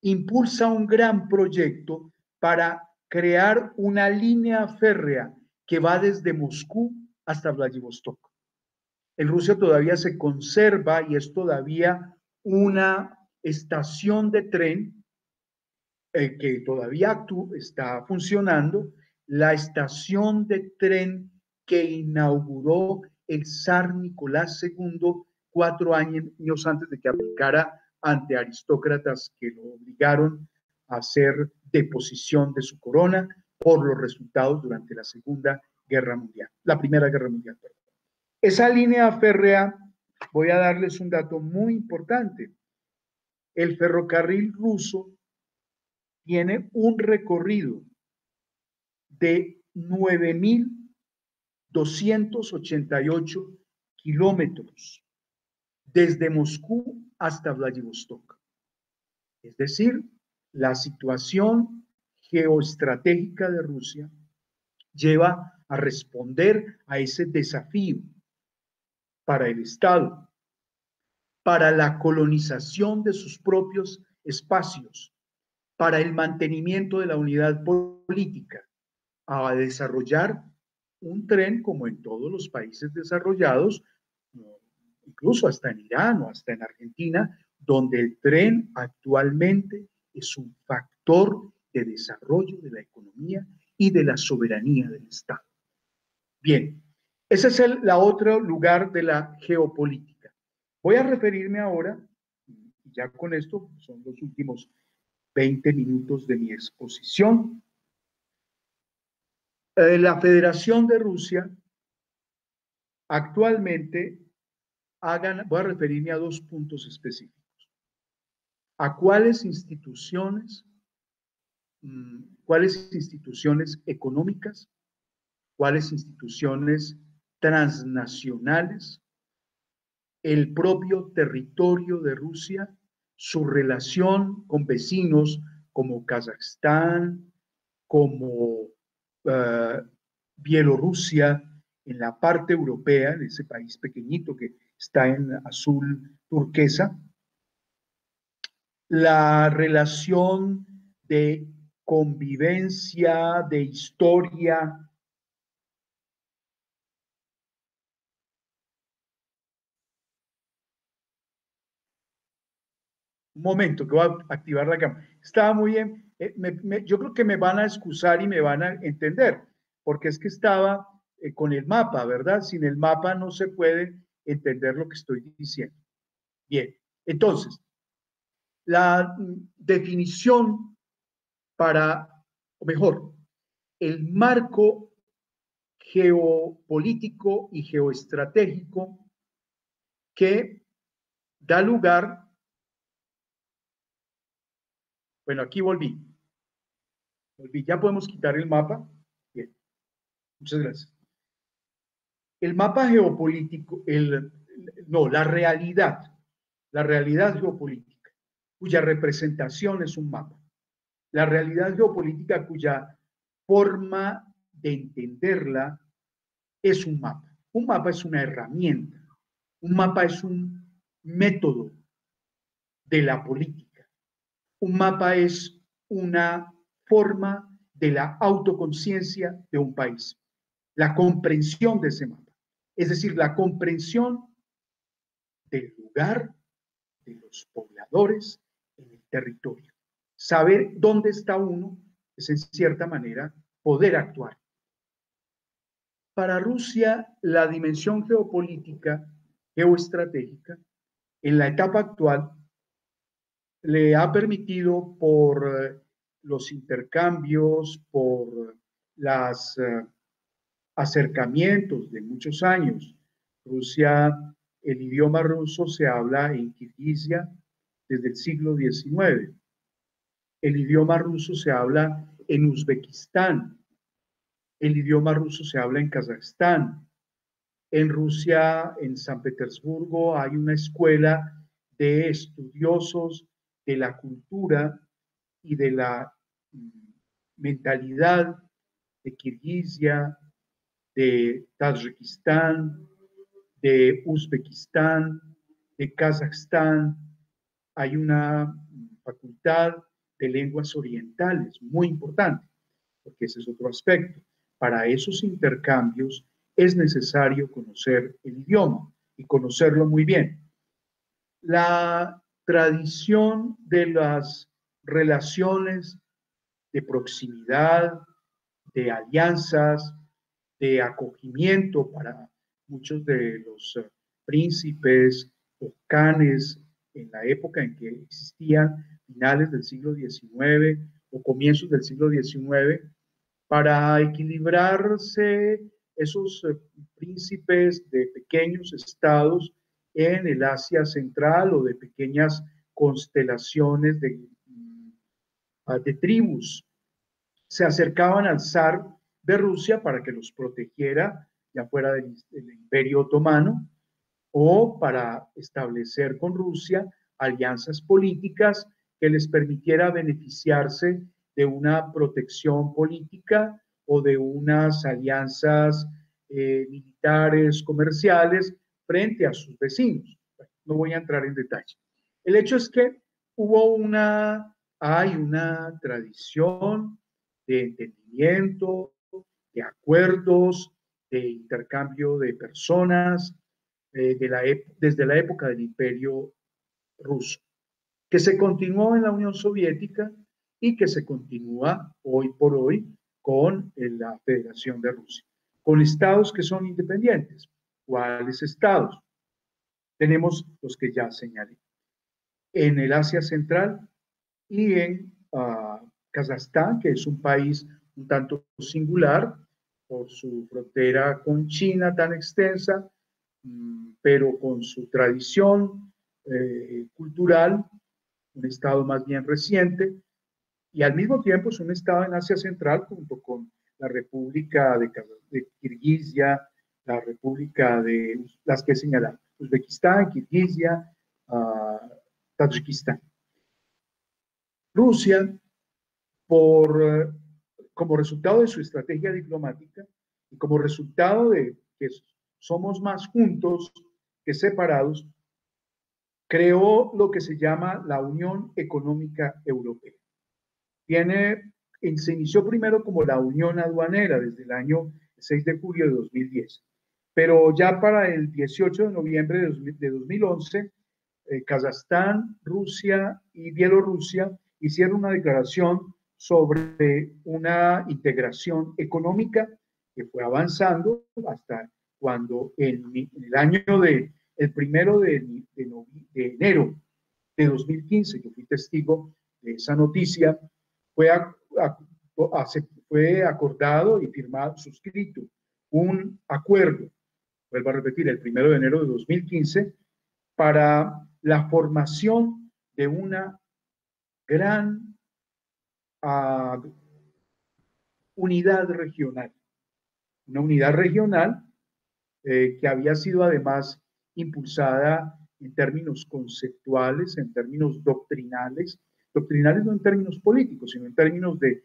impulsa un gran proyecto para crear una línea férrea que va desde Moscú hasta Vladivostok. En Rusia todavía se conserva y es todavía una estación de tren eh, que todavía está funcionando, la estación de tren que inauguró el zar Nicolás II cuatro años antes de que aplicara ante aristócratas que lo obligaron a hacer deposición de su corona por los resultados durante la Segunda Guerra Mundial, la Primera Guerra Mundial. Esa línea férrea, voy a darles un dato muy importante. El ferrocarril ruso tiene un recorrido de 9.288 kilómetros desde Moscú hasta Vladivostok. Es decir, la situación geoestratégica de Rusia lleva a responder a ese desafío para el Estado, para la colonización de sus propios espacios, para el mantenimiento de la unidad política, a desarrollar un tren como en todos los países desarrollados, incluso hasta en Irán o hasta en Argentina, donde el tren actualmente es un factor de desarrollo de la economía y de la soberanía del Estado. Bien, ese es el la otro lugar de la geopolítica. Voy a referirme ahora, ya con esto son los últimos 20 minutos de mi exposición. Eh, la Federación de Rusia actualmente hagan, voy a referirme a dos puntos específicos. ¿A cuáles instituciones, mm, cuáles instituciones económicas, cuáles instituciones transnacionales, el propio territorio de Rusia su relación con vecinos como Kazajstán, como uh, Bielorrusia, en la parte europea, de ese país pequeñito que está en azul turquesa, la relación de convivencia, de historia momento que voy a activar la cámara. Estaba muy bien. Eh, yo creo que me van a excusar y me van a entender, porque es que estaba eh, con el mapa, ¿verdad? Sin el mapa no se puede entender lo que estoy diciendo. Bien, entonces, la definición para, o mejor, el marco geopolítico y geoestratégico que da lugar Bueno, aquí volví. Volví. Ya podemos quitar el mapa. Bien. Muchas gracias. El mapa geopolítico, no, la realidad, la realidad geopolítica, cuya representación es un mapa. La realidad geopolítica cuya forma de entenderla es un mapa. Un mapa es una herramienta. Un mapa es un método de la política. Un mapa es una forma de la autoconciencia de un país, la comprensión de ese mapa, es decir, la comprensión del lugar de los pobladores en el territorio. Saber dónde está uno es en cierta manera poder actuar. Para Rusia, la dimensión geopolítica, geoestratégica, en la etapa actual, le ha permitido por eh, los intercambios, por los eh, acercamientos de muchos años. Rusia, el idioma ruso se habla en Kirguisia desde el siglo XIX. El idioma ruso se habla en Uzbekistán. El idioma ruso se habla en Kazajstán. En Rusia, en San Petersburgo, hay una escuela de estudiosos de la cultura y de la mm, mentalidad de Kirguisia, de Tayikistán, de Uzbekistán, de Kazajstán. Hay una facultad de lenguas orientales muy importante, porque ese es otro aspecto. Para esos intercambios es necesario conocer el idioma y conocerlo muy bien. La tradición de las relaciones de proximidad, de alianzas, de acogimiento para muchos de los eh, príncipes o canes en la época en que existían, finales del siglo XIX o comienzos del siglo XIX, para equilibrarse esos eh, príncipes de pequeños estados en el Asia Central o de pequeñas constelaciones de, de tribus. Se acercaban al zar de Rusia para que los protegiera, ya fuera del, Imperio Otomano, o para establecer con Rusia alianzas políticas que les permitiera beneficiarse de una protección política o de unas alianzas eh, militares, comerciales frente a sus vecinos. No voy a entrar en detalle. El hecho es que hubo una, hay una tradición de entendimiento, de acuerdos, de intercambio de personas eh, de la, desde la época del imperio ruso, que se continuó en la Unión Soviética y que se continúa hoy por hoy con la Federación de Rusia, con estados que son independientes. ¿Cuáles estados? Tenemos los que ya señalé. En el Asia Central y en uh, Kazajstán, que es un país un tanto singular por su frontera con China tan extensa, mm, pero con su tradición eh, cultural, un estado más bien reciente, y al mismo tiempo es un estado en Asia Central junto con la República de, de Kirguisia, la República de las que señalan, Uzbekistán, Kirguisia, uh, Tayikistán. Rusia, por, como resultado de su estrategia diplomática y como resultado de que somos más juntos que separados, creó lo que se llama la Unión Económica Europea. Tiene, se inició primero como la Unión Aduanera desde el año 6 de julio de 2010, pero ya para el 18 de noviembre de 2011, eh, Kazajstán, Rusia y Bielorrusia hicieron una declaración sobre una integración económica que fue avanzando hasta cuando en, el año de el primero de, enero de 2015, yo fui testigo de esa noticia, fue, fue acordado y firmado, suscrito un acuerdo, vuelvo a repetir, el primero de enero de 2015, para la formación de una gran a unidad regional. Una unidad regional eh, que había sido además impulsada en términos conceptuales, en términos doctrinales, doctrinales no en términos políticos, sino en términos de,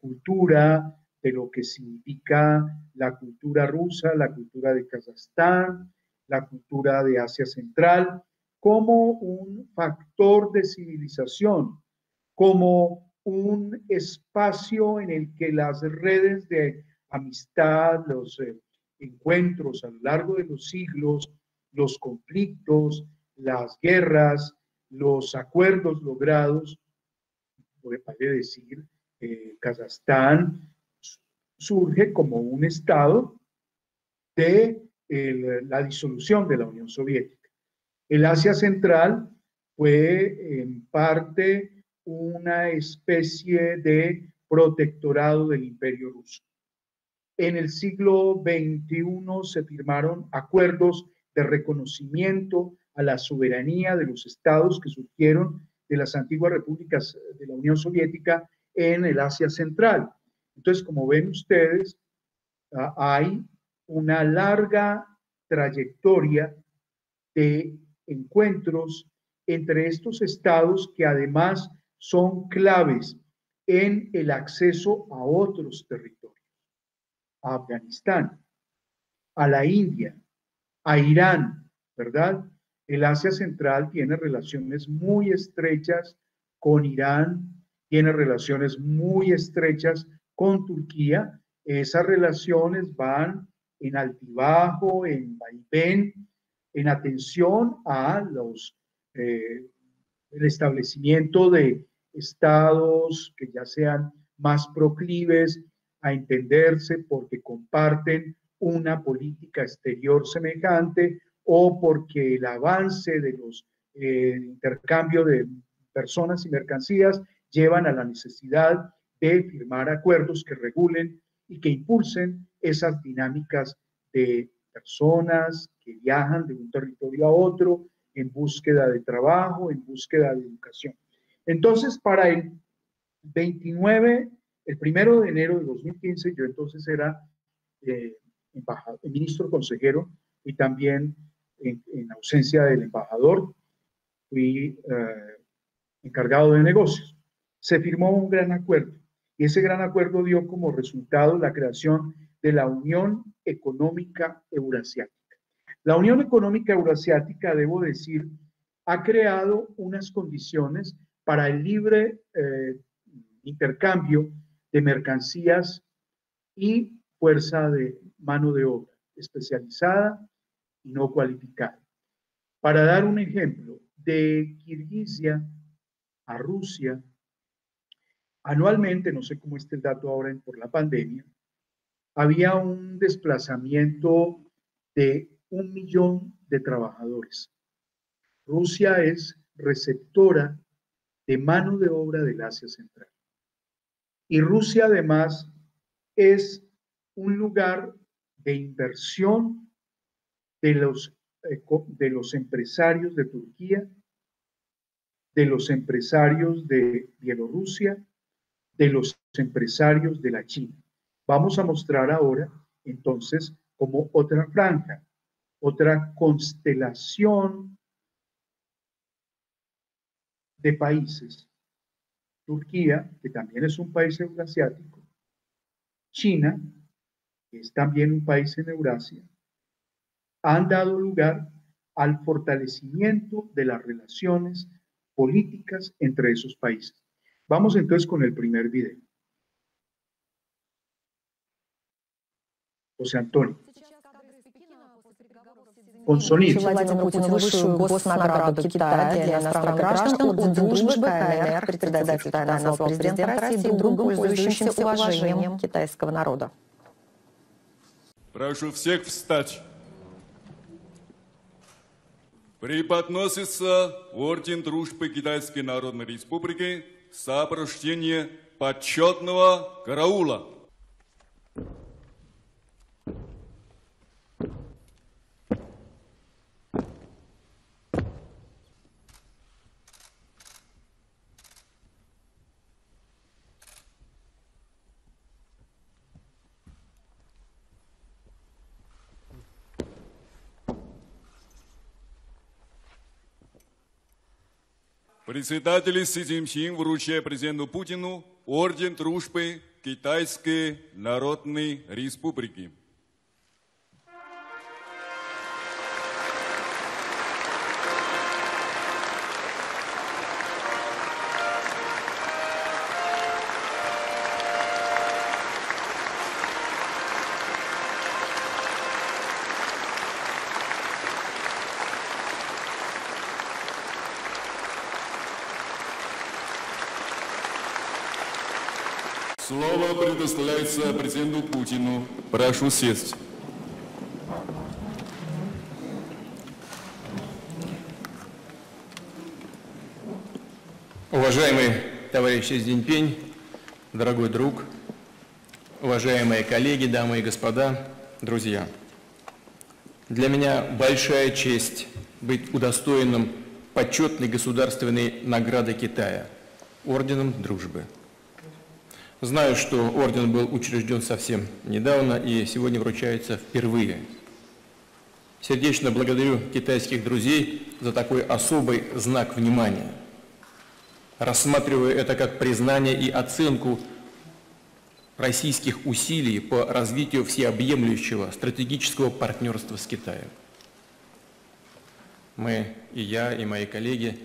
cultura, de lo que significa la cultura rusa, la cultura de Kazajstán, la cultura de Asia Central, como un factor de civilización, como un espacio en el que las redes de amistad, los eh, encuentros a lo largo de los siglos, los conflictos, las guerras, los acuerdos logrados, puede decir, eh, Kazajstán surge como un estado de la disolución de la Unión Soviética. El Asia Central fue en parte una especie de protectorado del Imperio Ruso. En el siglo XXI se firmaron acuerdos de reconocimiento a la soberanía de los estados que surgieron de las antiguas repúblicas de la Unión Soviética en el Asia Central. Entonces, como ven ustedes, ah, hay una larga trayectoria de encuentros entre estos estados que además son claves en el acceso a otros territorios a Afganistán, a la India, a Irán, ¿verdad? El Asia Central tiene relaciones muy estrechas con Irán, tiene relaciones muy estrechas con Turquía. Esas relaciones van en altibajo, en vaivén, en atención a los eh, el establecimiento de estados que ya sean más proclives a entenderse porque comparten una política exterior semejante o porque el avance de los eh, intercambios de personas y mercancías llevan a la necesidad de firmar acuerdos que regulen y que impulsen esas dinámicas de personas que viajan de un territorio a otro en búsqueda de trabajo, en búsqueda de educación. Entonces, para el 29 el primero de enero de 2015 yo entonces era eh, ministro consejero y también en, ausencia del embajador fui eh, encargado de negocios. Se firmó un gran acuerdo y ese gran acuerdo dio como resultado la creación de la Unión Económica Eurasiática. La Unión Económica Eurasiática, debo decir, ha creado unas condiciones para el libre eh, intercambio de mercancías y fuerza de mano de obra especializada y no cualificada. Para dar un ejemplo, de Kirguisia a Rusia, anualmente, no sé cómo está el dato ahora por la pandemia, había un desplazamiento de un millón de trabajadores. Rusia es receptora de mano de obra del Asia Central. Y Rusia además es un lugar de inversión de los, eh, de los empresarios de Turquía, de los empresarios de Bielorrusia, de los empresarios de la China. Vamos a mostrar ahora entonces como otra franja, otra constelación de países Turquía, que también es un país eurasiático, China, que es también un país en Eurasia, han dado lugar al fortalecimiento de las relaciones políticas entre esos países. Vamos entonces con el primer video. José Antonio. Con sonido. Владимир Путин высшую госнаграду Китая для иностранных граждан Орден Дружбы КНР председатель назвал президента России другом, пользующимся уважением китайского народа. Прошу всех встать. Преподносится Орден Дружбы Китайской Народной Республики сопровождение почетного караула. Председатель Си Цзиньпин вручает президенту Путину орден дружбы Китайской Народной Республики. Предоставляется президенту Путину. Прошу сесть. Уважаемый товарищ Цзиньпинь, дорогой друг, уважаемые коллеги, дамы и господа, друзья. Для меня большая честь быть удостоенным почетной государственной награды Китая – Орденом Дружбы – Знаю, что орден был учрежден совсем недавно и сегодня вручается впервые. Сердечно благодарю китайских друзей за такой особый знак внимания. Рассматриваю это как признание и оценку российских усилий по развитию всеобъемлющего стратегического партнерства с Китаем. Мы, и я, и мои коллеги,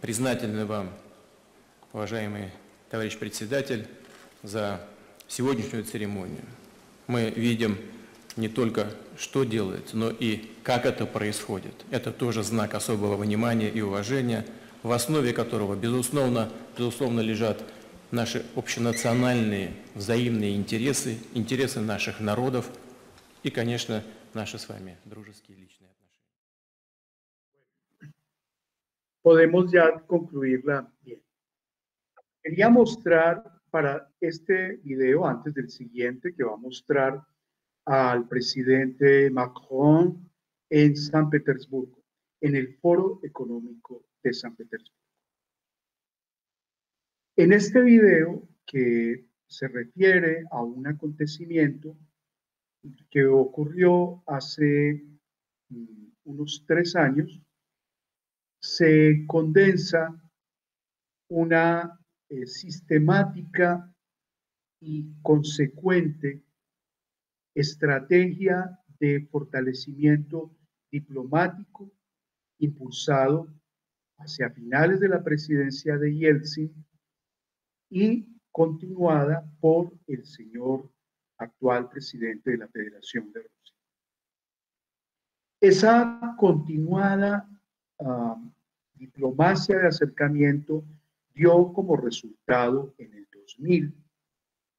признательны вам, уважаемый товарищ председатель, за сегодняшнюю церемонию. Мы видим не только, что делается, но и как это происходит. Это тоже знак особого внимания и уважения, в основе которого, безусловно, безусловно лежат наши общенациональные взаимные интересы, интересы наших народов и, конечно, наши с вами дружеские личные отношения. Podemos ya concluirla bien. Quería mostrar para este video, antes del siguiente, que va a mostrar al presidente Macron en San Petersburgo, en el Foro Económico de San Petersburgo. En este video, que se refiere a un acontecimiento que ocurrió hace mm, unos tres años, se condensa una eh, sistemática y consecuente estrategia de fortalecimiento diplomático impulsado hacia finales de la presidencia de Yeltsin y continuada por el señor actual presidente de la Federación de Rusia. Esa continuada ah, diplomacia de acercamiento dio como resultado en el 2000,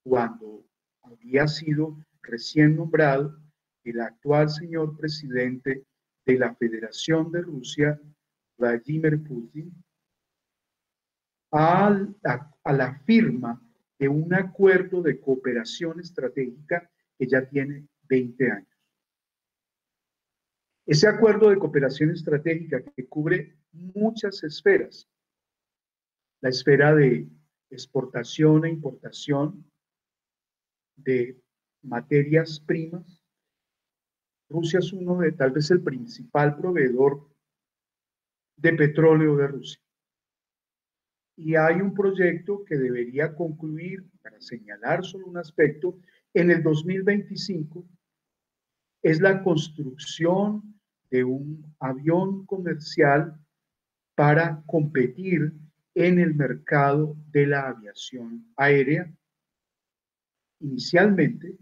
cuando había sido recién nombrado el actual señor presidente de la Federación de Rusia, Vladimir Putin, a la, a la firma de un acuerdo de cooperación estratégica que ya tiene 20 años. Ese acuerdo de cooperación estratégica que cubre muchas esferas, la esfera de exportación e importación de materias primas. Rusia es uno de tal vez el principal proveedor de petróleo de Rusia. Y hay un proyecto que debería concluir, para señalar solo un aspecto, en el 2025, es la construcción de un avión comercial para competir en el mercado de la aviación aérea, inicialmente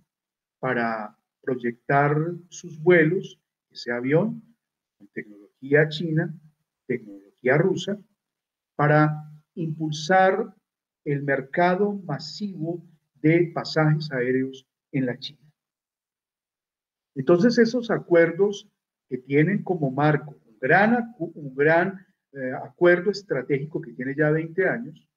para proyectar sus vuelos, ese avión, con tecnología china, tecnología rusa, para impulsar el mercado masivo de pasajes aéreos en la China. Entonces, esos acuerdos que tienen como marco un gran, un gran eh, acuerdo estratégico que tiene ya 20 años,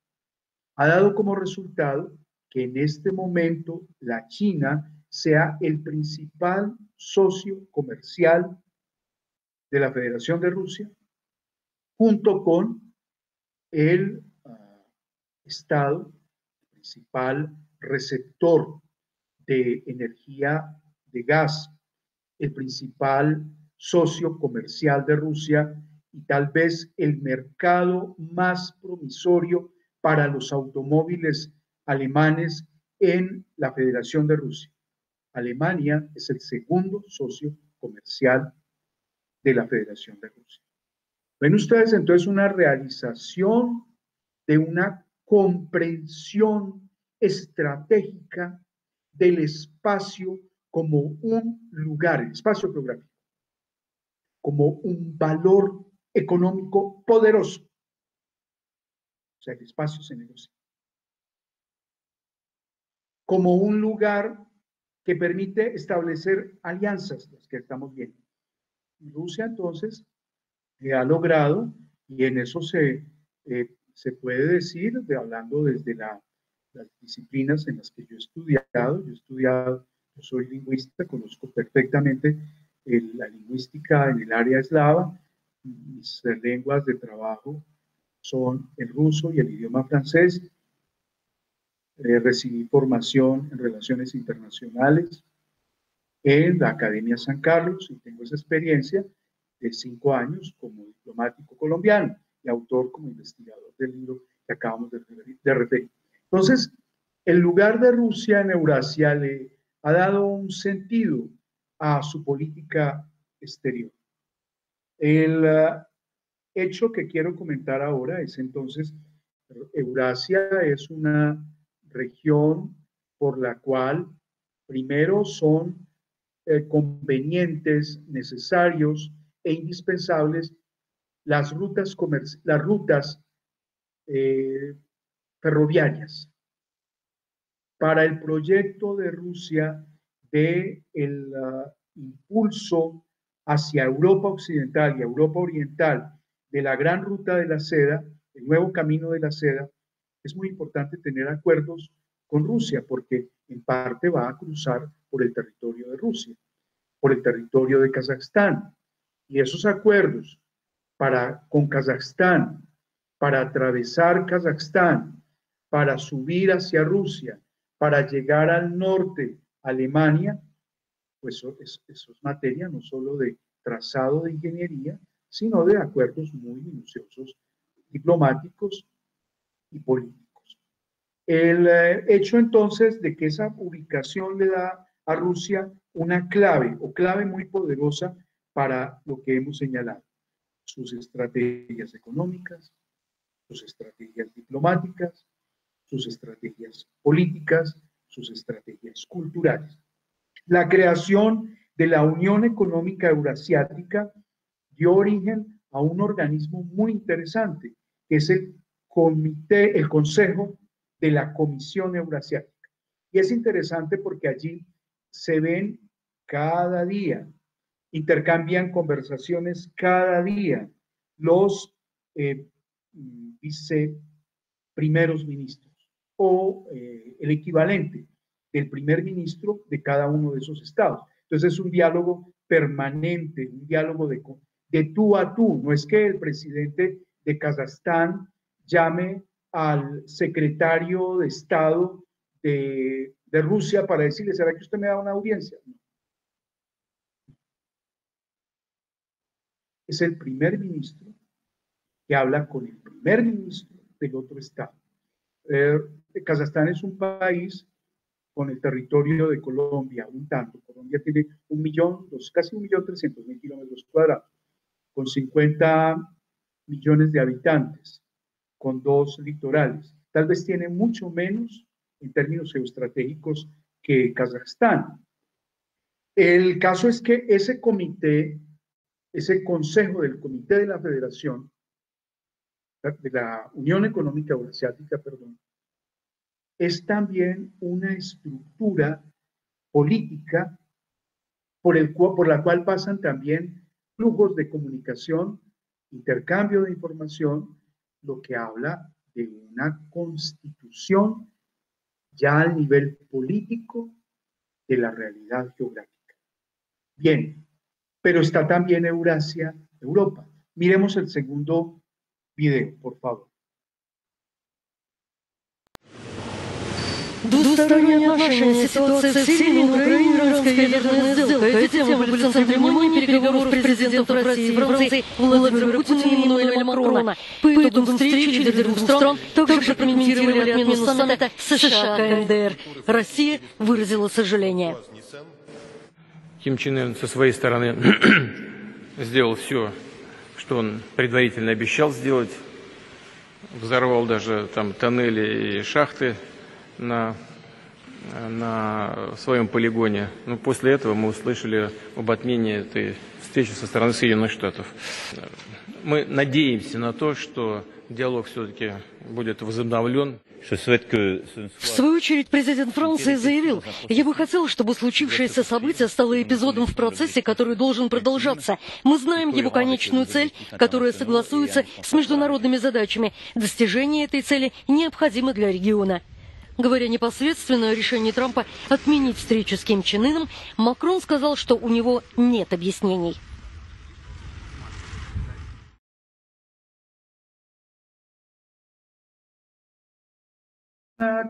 ha dado como resultado que en este momento la China sea el principal socio comercial de la Federación de Rusia, junto con el ah, Estado, principal receptor de energía de gas, el principal socio comercial de Rusia y tal vez el mercado más promisorio para los automóviles alemanes en la Federación de Rusia. Alemania es el segundo socio comercial de la Federación de Rusia. Ven ustedes entonces una realización de una comprensión estratégica del espacio como un lugar, el espacio geográfico, como un valor económico poderoso. O sea, el espacio se negocia. Como un lugar que permite establecer alianzas, las que estamos viendo. Rusia entonces eh, ha logrado, y en eso se, eh, se puede decir, de, hablando desde las disciplinas en las que yo he estudiado, yo he estudiado, yo soy lingüista, conozco perfectamente la lingüística en el área eslava, mis lenguas de trabajo son el ruso y el idioma francés. Eh, recibí formación en relaciones internacionales en la Academia San Carlos y tengo esa experiencia de cinco años como diplomático colombiano y autor como investigador del libro que acabamos de, de referir. Entonces, el lugar de Rusia en Eurasia le ha dado un sentido a su política exterior. El uh, hecho que quiero comentar ahora es entonces, Eurasia es una región por la cual primero son eh, convenientes, necesarios e indispensables las rutas, las rutas eh, ferroviarias. Para el proyecto de Rusia de el ah, impulso hacia Europa Occidental y Europa Oriental de la gran ruta de la seda, el nuevo camino de la seda, es muy importante tener acuerdos con Rusia porque en parte va a cruzar por el territorio de Rusia, por el territorio de Kazajstán. Y esos acuerdos para, con Kazajstán, para atravesar Kazajstán, para subir hacia Rusia, para llegar al norte, Alemania, pues eso es, eso es materia no solo de trazado de ingeniería, sino de acuerdos muy minuciosos diplomáticos y políticos. El eh, hecho entonces de que esa ubicación le da a Rusia una clave o clave muy poderosa para lo que hemos señalado sus estrategias económicas, sus estrategias diplomáticas, sus estrategias políticas, sus estrategias culturales. La creación de la Unión Económica Eurasiática dio origen a un organismo muy interesante, que es el comité, el Consejo de la Comisión Eurasiática. Y es interesante porque allí se ven cada día intercambian conversaciones cada día los eh, vice primeros ministros o eh, el equivalente del primer ministro de cada uno de esos estados. Entonces es un diálogo permanente, un diálogo de, tú a tú. No es que el presidente de Kazajstán llame al secretario de Estado de, de Rusia para decirle, ¿será que usted me da una audiencia? es el primer ministro que habla con el primer ministro del otro estado. Eh, Kazajstán es un país con el territorio de Colombia, un tanto. Colombia tiene un millón, casi un millón trescientos mil kilómetros cuadrados, con 50 millones de habitantes, con dos litorales. Tal vez tiene mucho menos en términos geoestratégicos que Kazajstán. El caso es que ese comité ese consejo del Comité de la Federación, de la Unión Económica Eurasiática, perdón, es también una estructura política por, el, por la cual pasan también flujos de comunicación, intercambio de información, lo que habla de una constitución ya al nivel político de la realidad geográfica. Bien, pero está también Eurasia, Europa. Miremos el segundo video, por favor. Двусторонние отношения, ситуация в Сирии, Украине, иранская ядерная сделка. Эти темы были в внимания переговоров президентов России и Франции Владимира Путина и Эммануэля Макрона. По итогам встречи лидеры двух стран также прокомментировали отмену саммита США-КНДР. Россия выразила сожаление. Ким Чен Ын со своей стороны сделал все, что он предварительно обещал сделать. Взорвал даже там тоннели и шахты на, на своем полигоне. Но после этого мы услышали об отмене этой встречи со стороны Соединенных Штатов. Мы надеемся на то, что диалог все-таки будет возобновлен. В свою очередь президент Франции заявил, я бы хотел, чтобы случившееся событие стало эпизодом в процессе, который должен продолжаться. Мы знаем его конечную цель, которая согласуется с международными задачами. Достижение этой цели необходимо для региона. Говоря непосредственно о решении Трампа отменить встречу с Ким Чен Ыном, Макрон сказал, что у него нет объяснений.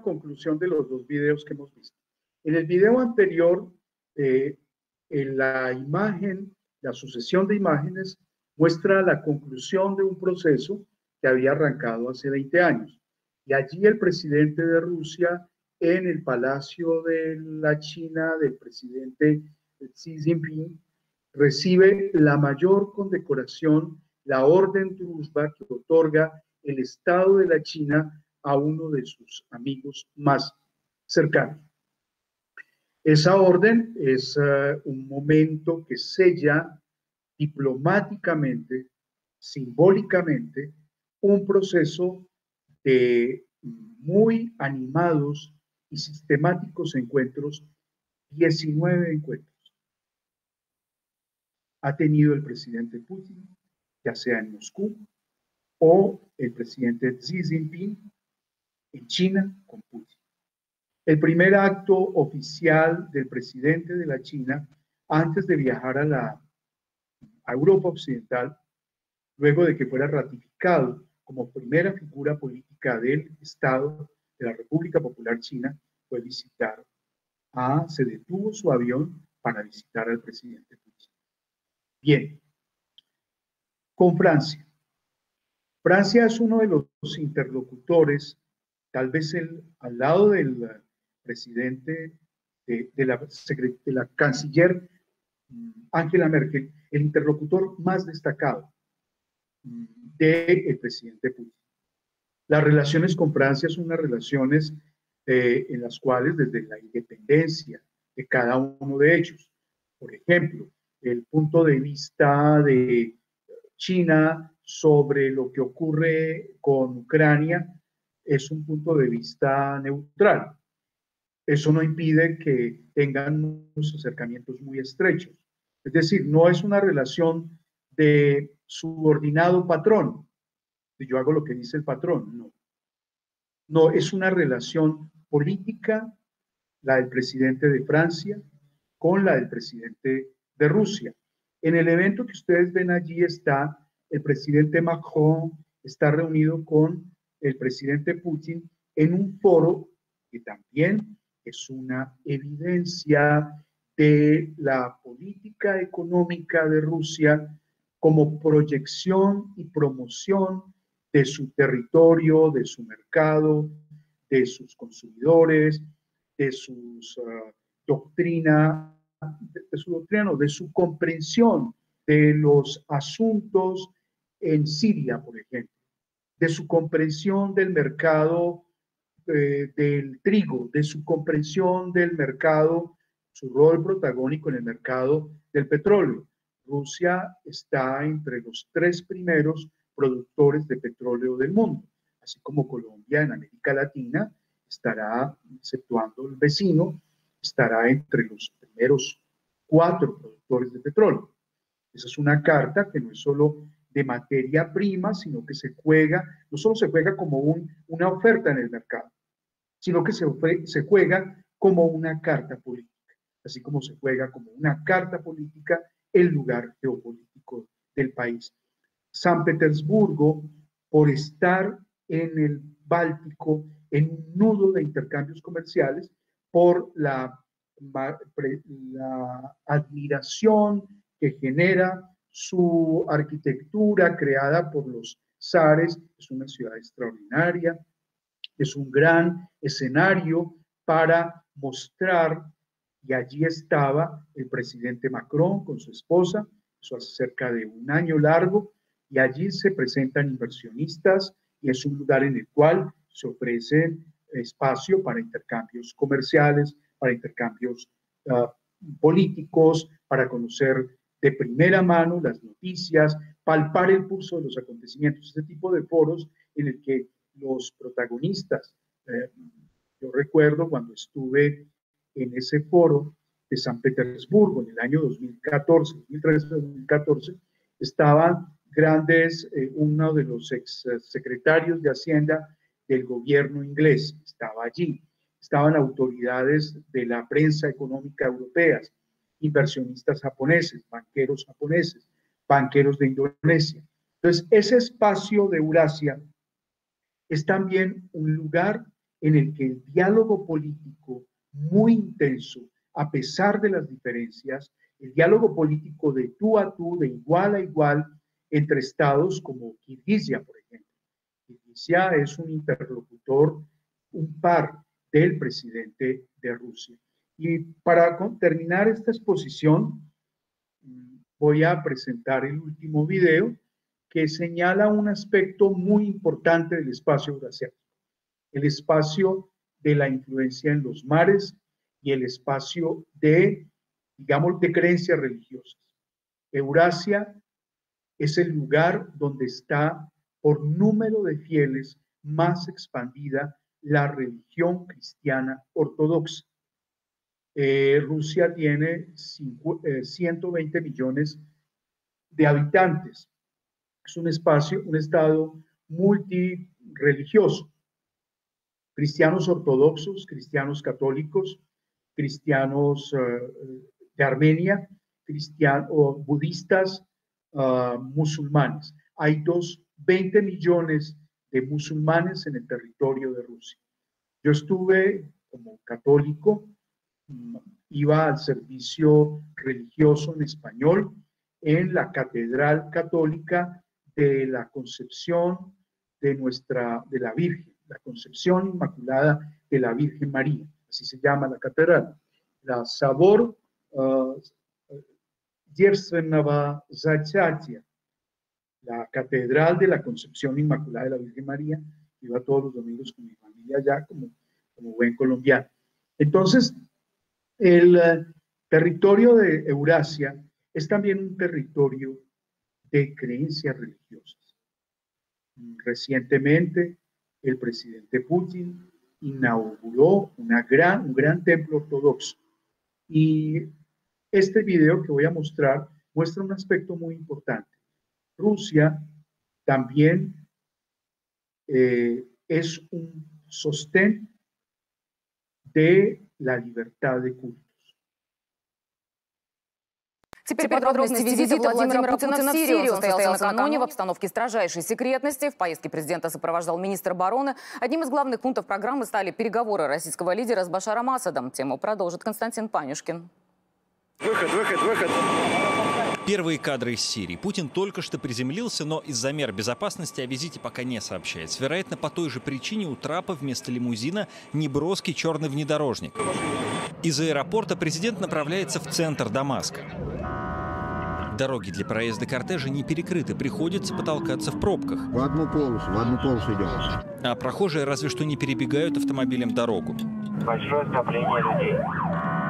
Conclusión de los dos videos que hemos visto. En el video anterior, eh, en la imagen, la sucesión de imágenes muestra la conclusión de un proceso que había arrancado hace 20 años. Y allí el presidente de Rusia, en el Palacio de la China del presidente Xi Jinping, recibe la mayor condecoración, la Orden Druzhba, que otorga el Estado de la China a uno de sus amigos más cercanos. Esa orden es uh, un momento que sella diplomáticamente, simbólicamente, un proceso de muy animados y sistemáticos encuentros, 19 encuentros. Ha tenido el presidente Putin, ya sea en Moscú, o el presidente Xi Jinping en China con Putin. El primer acto oficial del presidente de la China antes de viajar a la a Europa Occidental, luego de que fuera ratificado como primera figura política del Estado de la República Popular China, fue visitar a, se detuvo su avión para visitar al presidente Putin. Bien, con Francia. Francia es uno de los interlocutores, tal vez el, al lado del presidente, de, la, canciller mm, Angela Merkel, el interlocutor más destacado del presidente Putin. Las relaciones con Francia son unas relaciones eh, en las cuales desde la independencia de cada uno de ellos, por ejemplo, el punto de vista de China sobre lo que ocurre con Ucrania es un punto de vista neutral. Eso no impide que tengan unos acercamientos muy estrechos. Es decir, no es una relación de subordinado patrón. Yo hago lo que dice el patrón, no. No, es una relación política, la del presidente de Francia con la del presidente de Rusia. En el evento que ustedes ven allí está el presidente Macron, está reunido con el presidente Putin en un foro que también es una evidencia de la política económica de Rusia como proyección y promoción de su territorio, de su mercado, de sus consumidores, de su uh, doctrina, de, su doctrina, de su comprensión de los asuntos en Siria, por ejemplo, de su comprensión del mercado eh, del trigo, de su comprensión del mercado, su rol protagónico en el mercado del petróleo. Rusia está entre los tres primeros productores de petróleo del mundo, así como Colombia en América Latina estará, exceptuando el vecino, estará entre los primeros cuatro productores de petróleo. Esa es una carta que no es solo de materia prima, sino que se juega, no solo se juega como un, una oferta en el mercado, sino que se juega como una carta política, así como se juega como una carta política el lugar geopolítico del país. San Petersburgo, por estar en el Báltico en un nudo de intercambios comerciales por la, admiración que genera su arquitectura creada por los zares. Es una ciudad extraordinaria, es un gran escenario para mostrar, y allí estaba el presidente Macron con su esposa, eso hace cerca de un año largo, y allí se presentan inversionistas y es un lugar en el cual se ofrece espacio para intercambios comerciales, para intercambios ah, políticos, para conocer de primera mano las noticias, palpar el pulso de los acontecimientos, este tipo de foros en el que los protagonistas, eh, yo recuerdo cuando estuve en ese foro de San Petersburgo en el año 2014, 2013-2014, estaban grandes, eh, uno de los ex secretarios de Hacienda del gobierno inglés estaba allí. Estaban autoridades de la prensa económica europeas, inversionistas japoneses, banqueros japoneses, banqueros de Indonesia. Entonces, ese espacio de Eurasia es también un lugar en el que el diálogo político muy intenso, a pesar de las diferencias, el diálogo político de tú a tú, de igual a igual, entre estados como Kirguisia, por ejemplo. Kirguisia es un interlocutor, un par del presidente de Rusia. Y para terminar esta exposición, mm, voy a presentar el último video que señala un aspecto muy importante del espacio eurasiático, el espacio de la influencia en los mares y el espacio de, digamos, de creencias religiosas. Eurasia es el lugar donde está por número de fieles más expandida la religión cristiana ortodoxa. Eh, Rusia tiene 120 eh, millones de habitantes. Es un espacio, un estado multireligioso. Cristianos ortodoxos, cristianos católicos, cristianos eh, de Armenia, cristianos budistas, uh, musulmanes. Hay dos, 20 millones de musulmanes en el territorio de Rusia. Yo estuve como católico, mm, iba al servicio religioso en español en la Catedral Católica de la Concepción de nuestra, de la Virgen, la Concepción Inmaculada de la Virgen María, así se llama la catedral. La Sabor uh, Yersenava Zachatia, la Catedral de la Concepción Inmaculada de la Virgen María. Iba todos los domingos con mi familia allá como, como buen colombiano. Entonces, el eh, territorio de Eurasia es también un territorio de creencias religiosas. Recientemente, el presidente Putin inauguró una gran, un gran templo ortodoxo y este video que voy a mostrar muestra un aspecto muy importante. Rusia también eh, es un sostén de la libertad de cultos. Теперь подробности визита Владимира Путина в Сирию состоялся накануне в обстановке строжайшей секретности. В поездке президента сопровождал министр обороны. Одним из главных пунктов программы стали переговоры российского лидера с Башаром Асадом. Тему продолжит Константин Панюшкин. Выход, выход, выход. Первые кадры из Сирии. Путин только что приземлился, но из-за мер безопасности о визите пока не сообщается. Вероятно, по той же причине у трапа вместо лимузина неброский черный внедорожник. Из аэропорта президент направляется в центр Дамаска. Дороги для проезда кортежа не перекрыты, приходится потолкаться в пробках. В одну полосу, в одну полосу идем. А прохожие разве что не перебегают автомобилем дорогу. Большое скопление людей.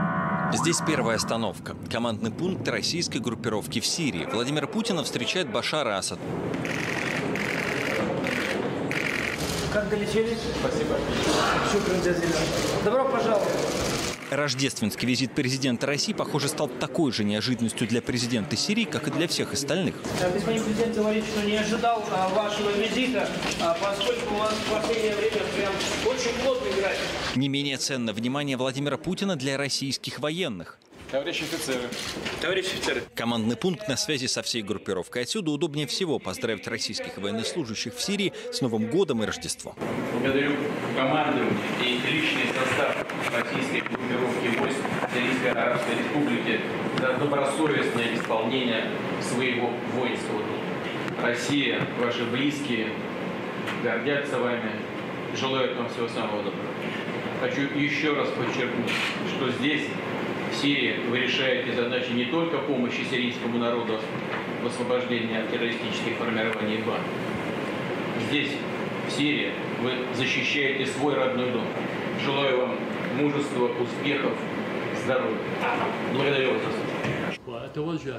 Здесь первая остановка. Командный пункт российской группировки в Сирии. Владимир Путина встречает Башар Асад. Как долетели? Спасибо. Добро пожаловать. Рождественский визит президента России, похоже, стал такой же неожиданностью для президента Сирии, как и для всех остальных. Господин президент говорит, что не ожидал а, вашего визита, а, поскольку у вас в последнее время прям очень плотный график. Не менее ценно внимание Владимира Путина для российских военных. Товарищи офицеры. Товарищи офицеры. Командный пункт на связи со всей группировкой. Отсюда удобнее всего поздравить российских военнослужащих в Сирии с Новым годом и Рождеством. Благодарю командование и личный состав российской группировки войск Сирийской Арабской Республики за добросовестное исполнение своего воинского долга. Россия, ваши близкие гордятся вами, желают вам всего самого доброго. Хочу еще раз подчеркнуть, что здесь Сирии вы решаете задачи не только помощи сирийскому народу в освобождении от террористических формирований БА. Здесь, в Сирии, вы защищаете свой родной дом. Желаю вам мужества, успехов, здоровья. Благодарю вас за.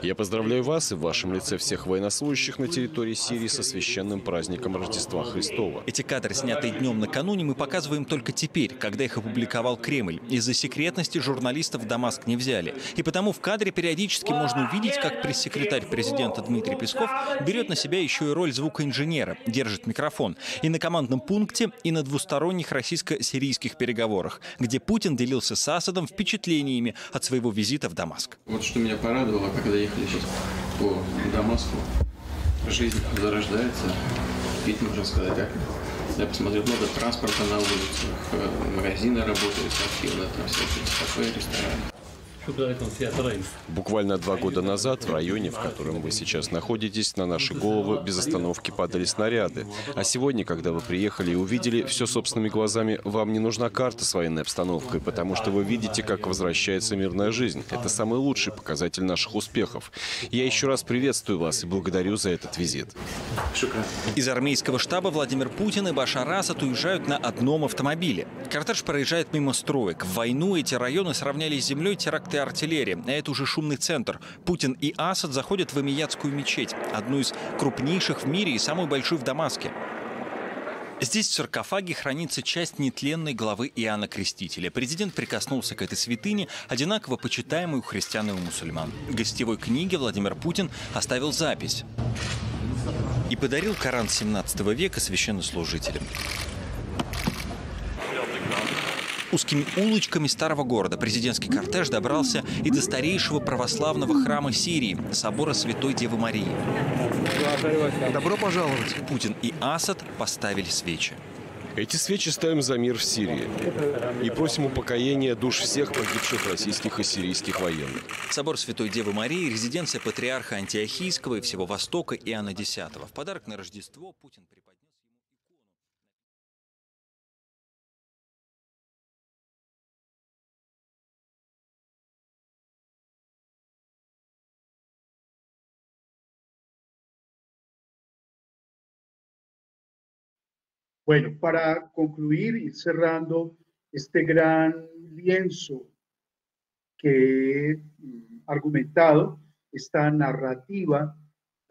Я поздравляю вас и в вашем лице всех военнослужащих на территории Сирии со священным праздником Рождества Христова. Эти кадры, снятые днем накануне, мы показываем только теперь, когда их опубликовал Кремль. Из-за секретности журналистов в Дамаск не взяли. И потому в кадре периодически можно увидеть, как пресс-секретарь президента Дмитрий Песков берет на себя еще и роль звукоинженера, держит микрофон. И на командном пункте, и на двусторонних российско-сирийских переговорах, где Путин делился с Асадом впечатлениями от своего визита в Дамаск. Вот что меня порадовало, когда ехали сейчас по Дамаску. Жизнь зарождается, ведь можно сказать так. Я посмотрел много транспорта на улицах, магазины работают активно, там всякие кафе, рестораны. Буквально два года назад в районе, в котором вы сейчас находитесь, на наши головы без остановки падали снаряды. А сегодня, когда вы приехали и увидели все собственными глазами, вам не нужна карта с военной обстановкой, потому что вы видите, как возвращается мирная жизнь. Это самый лучший показатель наших успехов. Я еще раз приветствую вас и благодарю за этот визит. Из армейского штаба Владимир Путин и Башар Асад уезжают на одном автомобиле. Кортеж проезжает мимо строек. В войну эти районы сравняли с землей теракты артиллерии. А это уже шумный центр. Путин и Асад заходят в Эмиятскую мечеть, одну из крупнейших в мире и самую большую в Дамаске. Здесь в саркофаге хранится часть нетленной главы Иоанна Крестителя. Президент прикоснулся к этой святыне, одинаково почитаемой у христиан и у мусульман. В гостевой книге Владимир Путин оставил запись и подарил Коран 17 века священнослужителям. Узкими улочками старого города президентский кортеж добрался и до старейшего православного храма Сирии – собора Святой Девы Марии. Добро пожаловать. Путин и Асад поставили свечи. Эти свечи ставим за мир в Сирии и просим упокоения душ всех погибших российских и сирийских военных. Собор Святой Девы Марии – резиденция патриарха Антиохийского и всего Востока Иоанна X. В подарок на Рождество Путин Bueno, para concluir y cerrando este gran lienzo que he mm, argumentado, esta narrativa,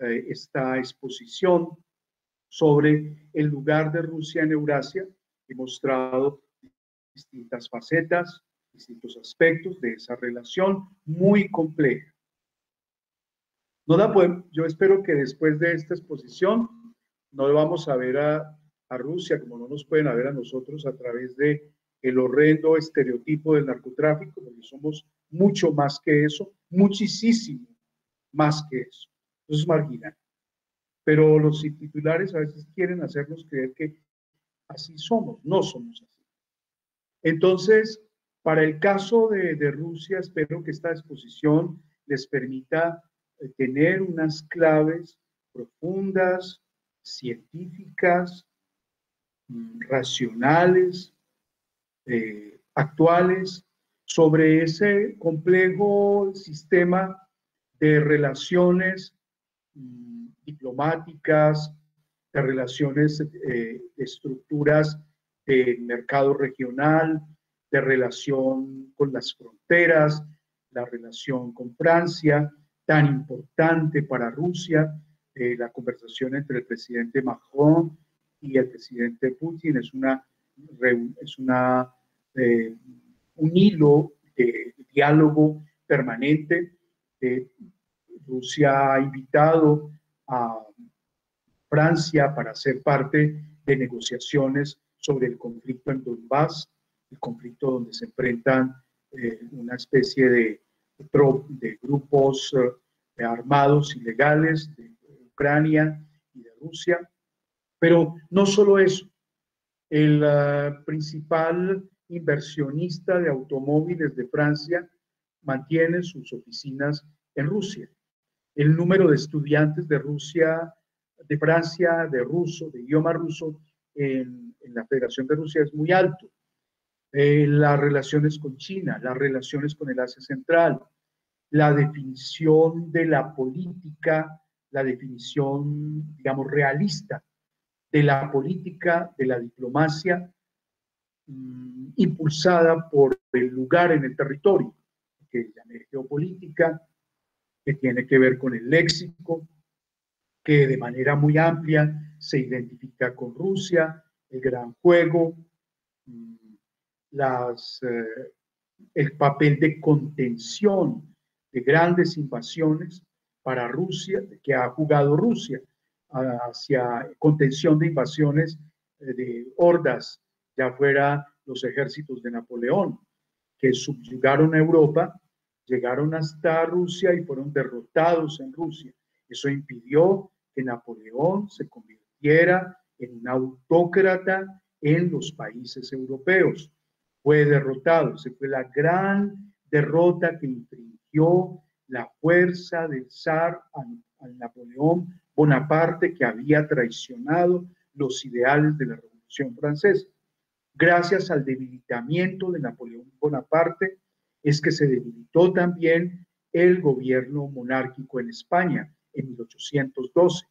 eh, esta exposición sobre el lugar de Rusia en Eurasia, he mostrado distintas facetas, distintos aspectos de esa relación muy compleja. No yo espero que después de esta exposición no vamos a ver a a Rusia, como no nos pueden ver a nosotros a través de el horrendo estereotipo del narcotráfico, porque somos mucho más que eso, muchísimo más que eso. Eso es marginal. Pero los titulares a veces quieren hacernos creer que así somos, no somos así. Entonces, para el caso de, de Rusia, espero que esta exposición les permita eh, tener unas claves profundas, científicas, racionales, eh, actuales, sobre ese complejo sistema de relaciones mm, diplomáticas, de relaciones, eh, de estructuras de mercado regional, de relación con las fronteras, la relación con Francia, tan importante para Rusia, eh, la conversación entre el presidente Macron y el presidente Putin es una, es una eh, un hilo de diálogo permanente. Eh, Rusia ha invitado a Francia para ser parte de negociaciones sobre el conflicto en Donbass, el conflicto donde se enfrentan eh, una especie de de grupos eh, armados ilegales de Ucrania y de Rusia. Pero no solo eso, el eh, principal inversionista de automóviles de Francia mantiene sus oficinas en Rusia. El número de estudiantes de Rusia, de Francia, de ruso, de idioma ruso en, en la Federación de Rusia es muy alto. Eh, las relaciones con China, las relaciones con el Asia Central, la definición de la política, la definición, digamos, realista de la política, de la diplomacia mm, impulsada por el lugar en el territorio, que la geopolítica, que tiene que ver con el léxico, que de manera muy amplia se identifica con Rusia, el gran juego, mm, las, eh, el papel de contención de grandes invasiones para Rusia, que ha jugado Rusia hacia contención de invasiones eh, de hordas, ya fuera los ejércitos de Napoleón, que subyugaron a Europa, llegaron hasta Rusia y fueron derrotados en Rusia. Eso impidió que Napoleón se convirtiera en un autócrata en los países europeos fue derrotado. Se fue la gran derrota que infringió la fuerza del zar al, Napoleón Bonaparte que había traicionado los ideales de la Revolución Francesa. Gracias al debilitamiento de Napoleón Bonaparte es que se debilitó también el gobierno monárquico en España en 1812.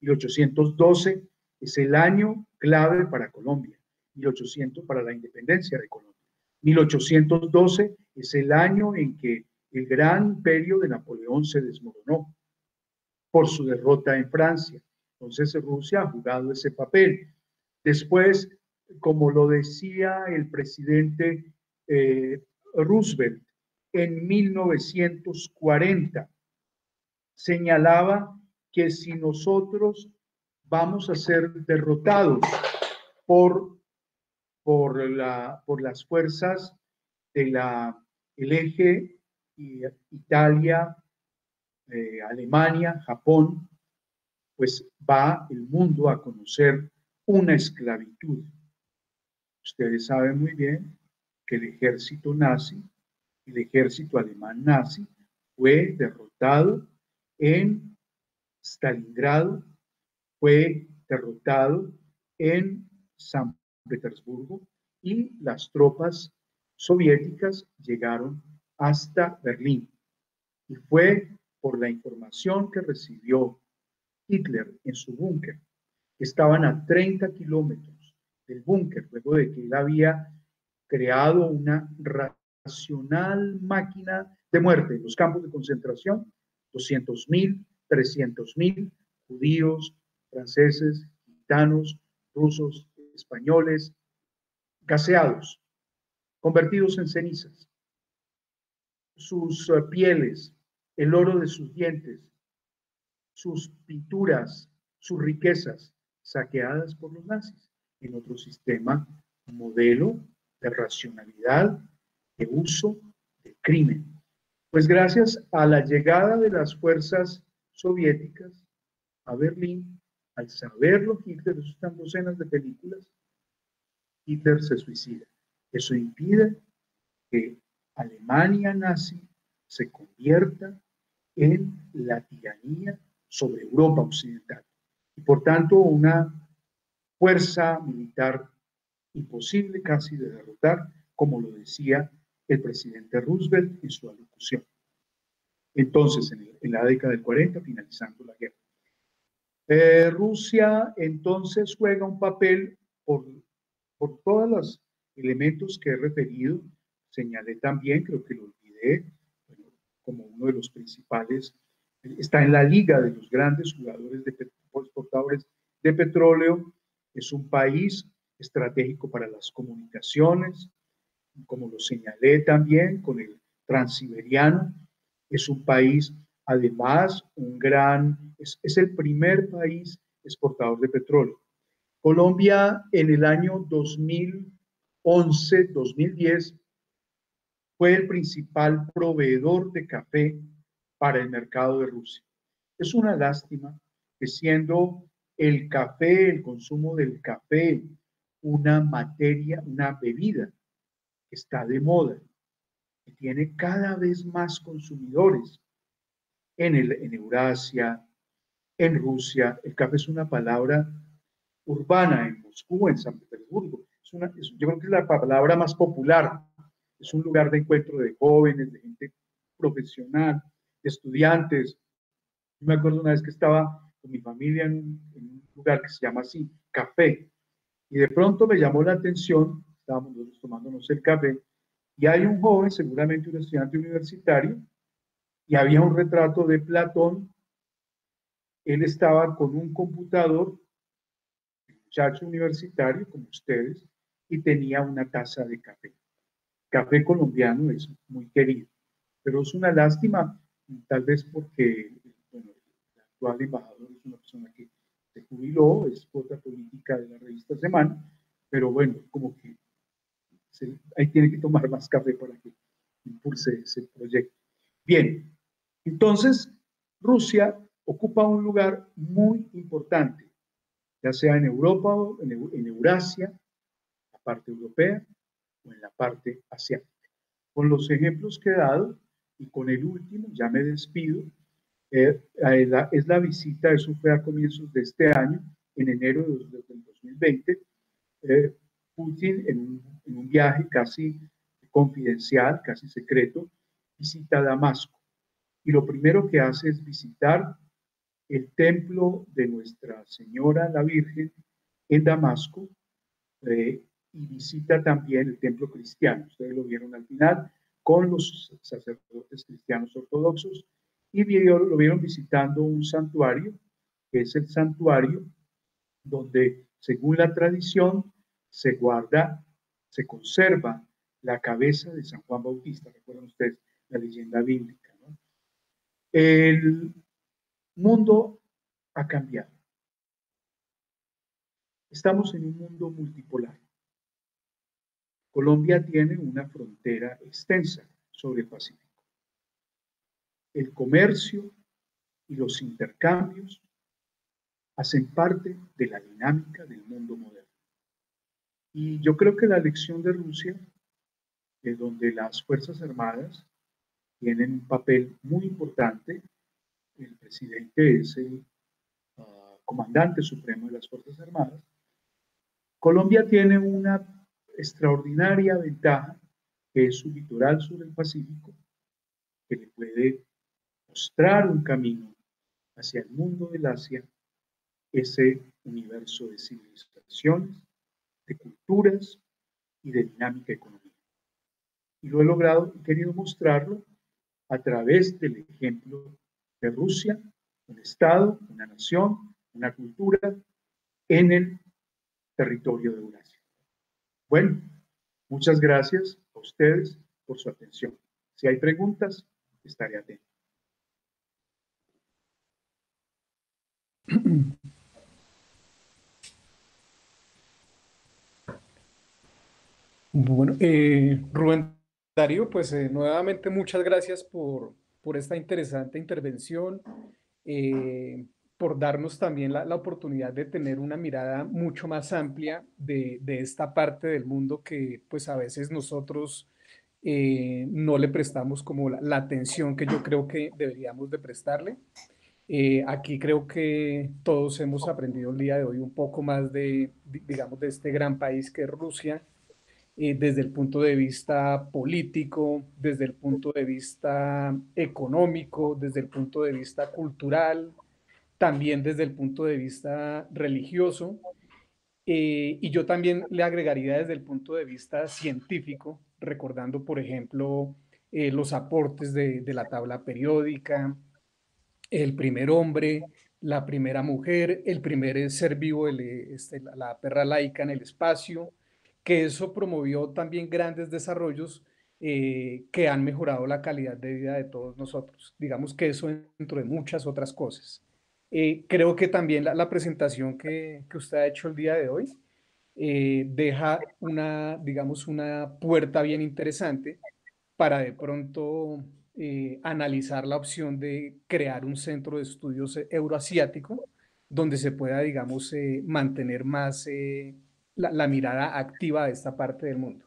1812 es el año clave para Colombia. 1800 para la independencia de Colombia. 1812 es el año en que el gran imperio de Napoleón se desmoronó por su derrota en Francia. Entonces Rusia ha jugado ese papel. Después, como lo decía el presidente eh, Roosevelt en 1940, señalaba que si nosotros vamos a ser derrotados por por, la, por las fuerzas del el eje Italia, Alemania, Japón, pues va el mundo a conocer una esclavitud. Ustedes saben muy bien que el ejército nazi, el ejército alemán nazi, fue derrotado en Stalingrado, fue derrotado en San Petersburgo y las tropas soviéticas llegaron hasta Berlín. Y fue por la información que recibió Hitler en su búnker. Estaban a 30 kilómetros del búnker, luego de que él había creado una racional máquina de muerte en los campos de concentración, 200.000, 300.000 judíos, franceses, gitanos, rusos, españoles, gaseados, convertidos en cenizas. Sus eh, pieles, el oro de sus dientes, sus pinturas, sus riquezas, saqueadas por los nazis en otro sistema modelo de racionalidad, de uso, de crimen. Pues gracias a la llegada de las fuerzas soviéticas a Berlín, al saberlo Hitler, eso están docenas de películas, Hitler se suicida. Eso impide que Alemania nazi se convierta en la tiranía sobre Europa occidental y por tanto una fuerza militar imposible casi de derrotar, como lo decía el presidente Roosevelt en su alocución. Entonces, en, la década del 40, finalizando la guerra. Eh, Rusia entonces juega un papel por, por todos los elementos que he referido. Señalé también, creo que lo olvidé, como uno de los principales, está en la liga de los grandes jugadores de exportadores de petróleo. Es un país estratégico para las comunicaciones, como lo señalé también con el transiberiano. Es un país Además, un gran, es, el primer país exportador de petróleo. Colombia en el año 2011, 2010, fue el principal proveedor de café para el mercado de Rusia. Es una lástima que siendo el café, el consumo del café, una materia, una bebida está de moda, que tiene cada vez más consumidores en, el, en Eurasia, en Rusia. El café es una palabra urbana en Moscú, en San Petersburgo. Es una, yo creo que es la palabra más popular. Es un lugar de encuentro de jóvenes, de gente profesional, de estudiantes. Yo me acuerdo una vez que estaba con mi familia en un, lugar que se llama así, café, y de pronto me llamó la atención, estábamos nosotros tomándonos el café, y hay un joven, seguramente un estudiante universitario, y había un retrato de Platón. Él estaba con un computador, muchacho universitario como ustedes, y tenía una taza de café. Café colombiano es muy querido, pero es una lástima, tal vez porque bueno, el actual embajador es una persona que se jubiló, es cuota política de la revista Semana, pero bueno, como que ahí tiene que tomar más café para que impulse ese proyecto. Bien, entonces Rusia ocupa un lugar muy importante, ya sea en Europa en, en Eurasia, la parte europea en la parte asiática. Con los ejemplos que he dado y con el último, ya me despido, eh, es la visita, eso fue a comienzos de este año, en enero de, del 2020, eh, Putin en un, en un viaje casi confidencial, casi secreto, visita Damasco. Y lo primero que hace es visitar el templo de Nuestra Señora la Virgen en Damasco eh, y visita también el templo cristiano. Ustedes lo vieron al final con los sacerdotes cristianos ortodoxos y lo vieron visitando un santuario, que es el santuario donde, según la tradición, se guarda, se conserva la cabeza de San Juan Bautista. Recuerdan ustedes la leyenda bíblica. El mundo ha cambiado. Estamos en un mundo multipolar. Colombia tiene una frontera extensa sobre el Pacífico el comercio y los intercambios hacen parte de la dinámica del mundo moderno. Y yo creo que la elección de Rusia, de donde las Fuerzas Armadas tienen un papel muy importante, el presidente es el ah, comandante supremo de las Fuerzas Armadas, Colombia tiene una extraordinaria ventaja que es su litoral sur del Pacífico, que le puede mostrar un camino hacia el mundo del Asia, ese universo de civilizaciones, de culturas y de dinámica económica. Y lo he logrado y querido mostrarlo a través del ejemplo de Rusia, un Estado, una nación, una cultura en el territorio de Eurasia. Bueno, muchas gracias a ustedes por su atención. Si hay preguntas, estaré atento. Bueno, eh, Rubén Darío, pues eh, nuevamente muchas gracias por, por esta interesante intervención, eh, por darnos también la, la, oportunidad de tener una mirada mucho más amplia de, de esta parte del mundo que pues a veces nosotros no le prestamos como la, la atención que yo creo que deberíamos de prestarle. Eh, aquí creo que todos hemos aprendido el día de hoy un poco más de, digamos, de este gran país que es Rusia, eh, desde el punto de vista político, desde el punto de vista económico, desde el punto de vista cultural, también desde el punto de vista religioso. Eh, y yo también le agregaría desde el punto de vista científico, recordando, por ejemplo, los aportes de, la tabla periódica, el primer hombre, la primera mujer, el primer ser vivo, este, la perra laica en el espacio, que eso promovió también grandes desarrollos eh, que han mejorado la calidad de vida de todos nosotros. Digamos que eso dentro de muchas otras cosas. Eh, creo que también la, presentación que, usted ha hecho el día de hoy eh, deja una, digamos, una puerta bien interesante para de pronto eh, analizar la opción de crear un centro de estudios euroasiático donde se pueda, digamos, mantener más la, mirada activa de esta parte del mundo.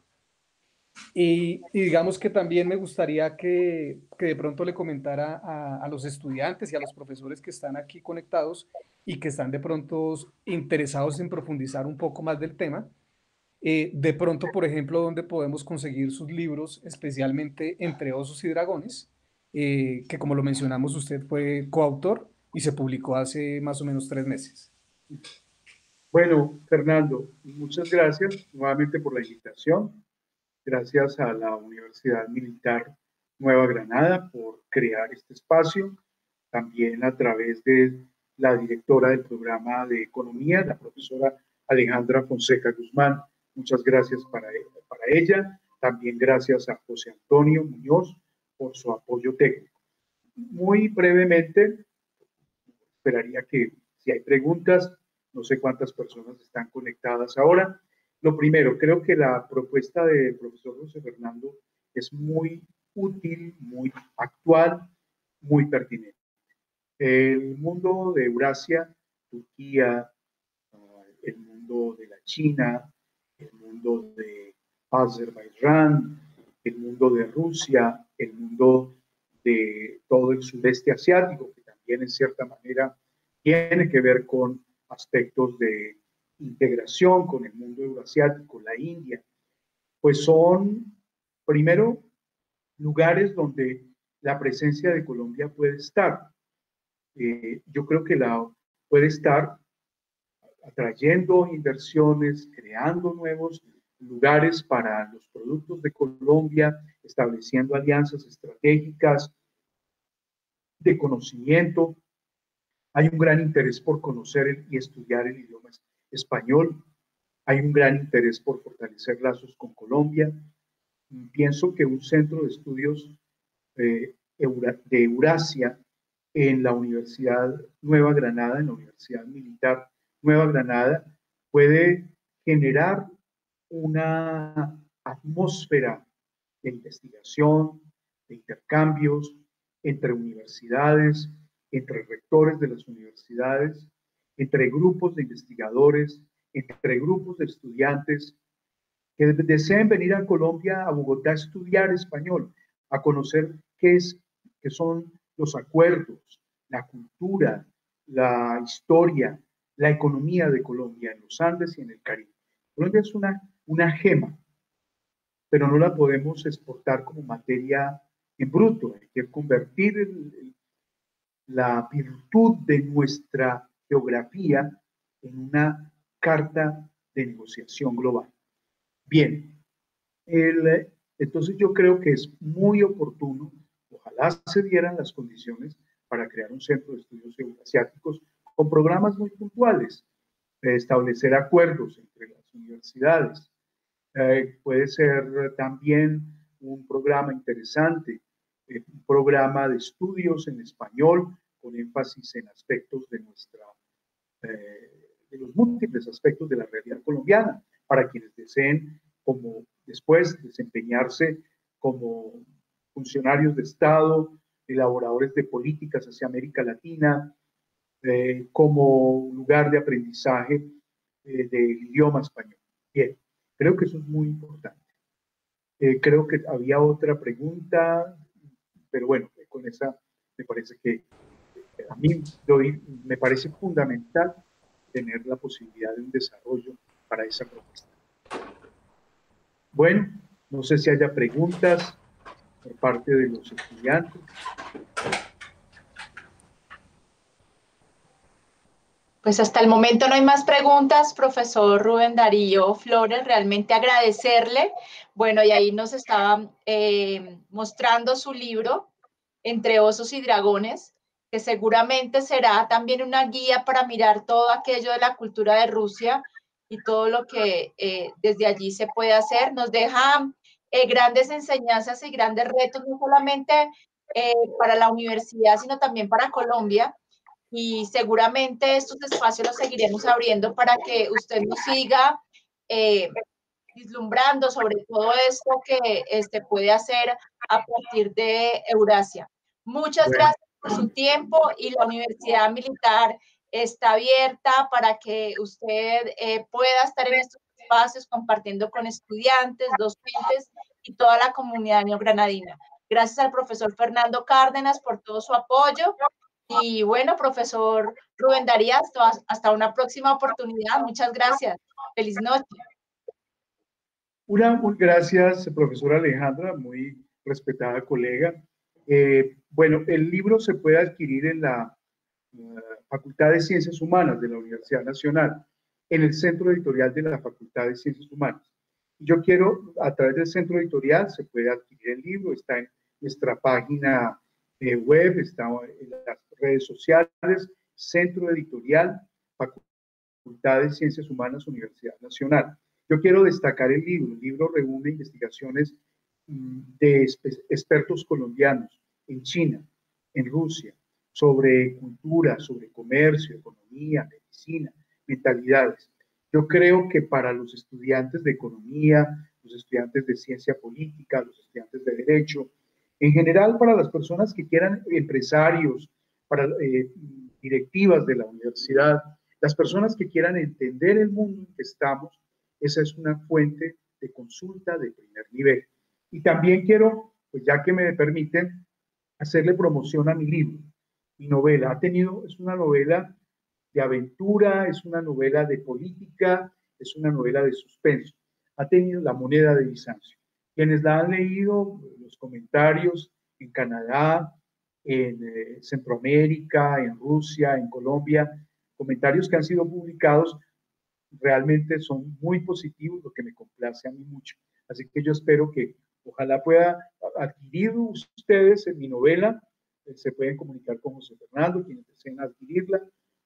Y, digamos que también me gustaría que, que de pronto le comentara a, a, los estudiantes y a los profesores que están aquí conectados y que están de pronto interesados en profundizar un poco más del tema. Eh, de pronto, por ejemplo, donde podemos conseguir sus libros, especialmente Entre Osos y Dragones, eh, que como lo mencionamos, usted fue coautor y se publicó hace más o menos tres meses. Bueno, Fernando, muchas gracias nuevamente por la invitación. Gracias a la Universidad Militar Nueva Granada por crear este espacio. También a través de la directora del programa de economía, la profesora Alejandra Fonseca Guzmán. Muchas gracias para, para ella. También gracias a José Antonio Muñoz por su apoyo técnico. Muy brevemente, esperaría que si hay preguntas, no sé cuántas personas están conectadas ahora. Lo primero, creo que la propuesta del profesor José Fernando es muy útil, muy actual, muy pertinente. El mundo de Eurasia, Turquía, el mundo de la China, el mundo de Azerbaiyán, el mundo de Rusia, el mundo de todo el sudeste asiático, que también en cierta manera tiene que ver con aspectos de integración con el mundo euroasiático, la India, pues son, primero, lugares donde la presencia de Colombia puede estar. Eh, yo creo que la puede estar atrayendo inversiones, creando nuevos lugares para los productos de Colombia, estableciendo alianzas estratégicas de conocimiento hay un gran interés por conocer y estudiar el idioma español. Hay un gran interés por fortalecer lazos con Colombia. Pienso que un centro de estudios eh, de Eurasia en la Universidad Nueva Granada, en la Universidad Militar Nueva Granada, puede generar una atmósfera de investigación, de intercambios entre universidades, entre rectores de las universidades, entre grupos de investigadores, entre grupos de estudiantes que deseen venir a Colombia, a Bogotá, a estudiar español, a conocer qué, es, qué son los acuerdos, la cultura, la historia, la economía de Colombia en los Andes y en el Caribe. Colombia es una, una gema, pero no la podemos exportar como materia en bruto. Hay que convertir el, la virtud de nuestra geografía en una carta de negociación global. Bien, entonces yo creo que es muy oportuno, ojalá se dieran las condiciones para crear un centro de estudios euroasiáticos con programas muy puntuales, establecer acuerdos entre las universidades. Eh, puede ser también un programa interesante, eh, un programa de estudios en español con énfasis en aspectos de nuestra, eh, de los múltiples aspectos de la realidad colombiana, para quienes deseen como después desempeñarse como funcionarios de Estado, elaboradores de políticas hacia América Latina, eh, como lugar de aprendizaje eh, del idioma español. Bien, creo que eso es muy importante. creo que había otra pregunta, pero bueno, con esa me parece que a mí me parece fundamental tener la posibilidad de un desarrollo para esa propuesta. Bueno, no sé si haya preguntas por parte de los estudiantes. Pues hasta el momento no hay más preguntas, profesor Rubén Darío Flores, realmente agradecerle. Bueno, y ahí nos estaba eh, mostrando su libro, Entre Osos y Dragones, que seguramente será también una guía para mirar todo aquello de la cultura de Rusia y todo lo que eh, desde allí se puede hacer. Nos deja eh, grandes enseñanzas y grandes retos, no solamente eh, para la universidad, sino también para Colombia. Y seguramente estos espacios los seguiremos abriendo para que usted nos siga vislumbrando sobre todo esto que este, puede hacer a partir de Eurasia. Muchas gracias su tiempo y la Universidad Militar está abierta para que usted eh, pueda estar en estos espacios compartiendo con estudiantes, docentes y toda la comunidad neogranadina. Gracias al profesor Fernando Cárdenas por todo su apoyo. Y bueno, profesor Rubén Darío, hasta, una próxima oportunidad. Muchas gracias. Feliz noche. Una, gracias, profesora Alejandra, muy respetada colega. Eh, bueno, el libro se puede adquirir en la Facultad de Ciencias Humanas de la Universidad Nacional, en el Centro Editorial de la Facultad de Ciencias Humanas. Yo quiero, a través del Centro Editorial, se puede adquirir el libro, está en nuestra página eh, web, está en las redes sociales, Centro Editorial, Facultad de Ciencias Humanas, Universidad Nacional. Yo quiero destacar el libro. El libro reúne investigaciones mm, de expertos colombianos en China, en Rusia, sobre cultura, sobre comercio, economía, medicina, mentalidades. Yo creo que para los estudiantes de economía, los estudiantes de ciencia política, los estudiantes de derecho, en general para las personas que quieran empresarios, para eh, directivas de la universidad, las personas que quieran entender el mundo en que estamos, esa es una fuente de consulta de primer nivel. Y también quiero, pues ya que me permiten, hacerle promoción a mi libro mi novela. Ha tenido, es una novela de aventura, es una novela de política, es una novela de suspenso. Ha tenido La moneda de Bizancio. Quienes la han leído, los comentarios en Canadá, en eh, Centroamérica, en Rusia, en Colombia, comentarios que han sido publicados realmente son muy positivos, lo que me complace a mí mucho. Así que yo espero que ojalá pueda adquirir ustedes en mi novela se pueden comunicar con José Fernando, quienes deseen adquirirla.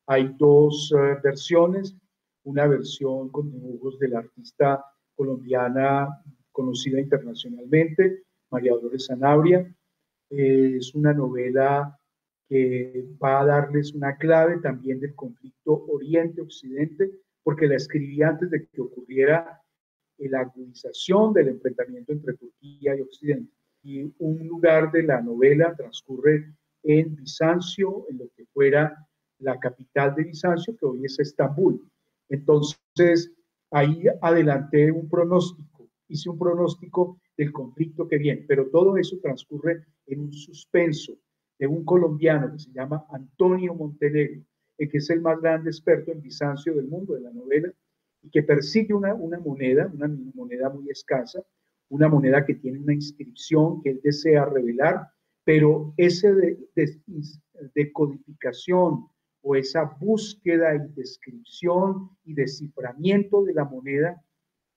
Hay dos eh, versiones, una versión con dibujos de la artista colombiana conocida internacionalmente, María Dolores Sanabria. Eh, es una novela que va a darles una clave también del conflicto Oriente-Occidente, porque la escribí antes de que ocurriera la agudización del enfrentamiento entre Turquía y Occidente y un lugar de la novela transcurre en Bizancio, en lo que fuera la capital de Bizancio, que hoy es Estambul. Entonces, ahí adelanté un pronóstico, hice un pronóstico del conflicto que viene, pero todo eso transcurre en un suspenso de un colombiano que se llama Antonio Montenegro, que es el más grande experto en Bizancio del mundo de la novela, y que persigue una, una moneda, una moneda muy escasa, una moneda que tiene una inscripción que él desea revelar, pero ese de, codificación o esa búsqueda y descripción y desciframiento de la moneda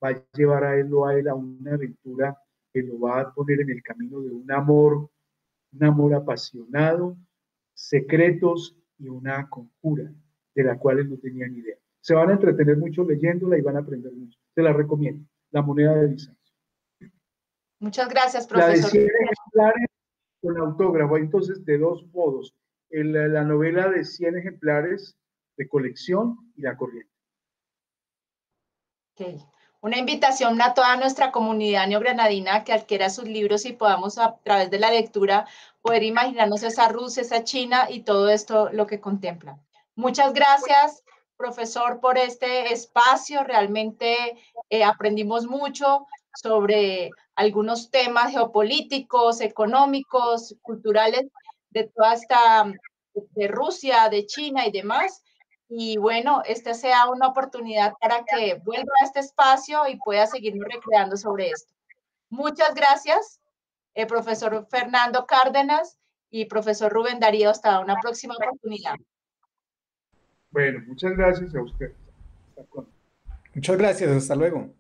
va a llevar a él, a él a una aventura que lo va a poner en el camino de un amor, un amor apasionado, secretos y una conjura de la cual él no tenía ni idea. Se van a entretener mucho leyéndola y van a aprender mucho. Se la recomiendo. La moneda de Lisa. Muchas gracias, profesor. La de 100 ejemplares con autógrafo, entonces de dos modos, la novela de 100 ejemplares de colección y la corriente. Okay. Una invitación a toda nuestra comunidad neogranadina que adquiera sus libros y podamos a través de la lectura poder imaginarnos esa Rusia, esa China y todo esto lo que contempla. Muchas gracias, profesor, por este espacio. Realmente eh, aprendimos mucho sobre algunos temas geopolíticos, económicos, culturales de toda esta, de Rusia, de China y demás. Y bueno, esta sea una oportunidad para que vuelva a este espacio y pueda seguirnos recreando sobre esto. Muchas gracias, eh, profesor Fernando Cárdenas y profesor Rubén Darío. Hasta una próxima oportunidad. Bueno, muchas gracias a usted. Muchas gracias, hasta luego.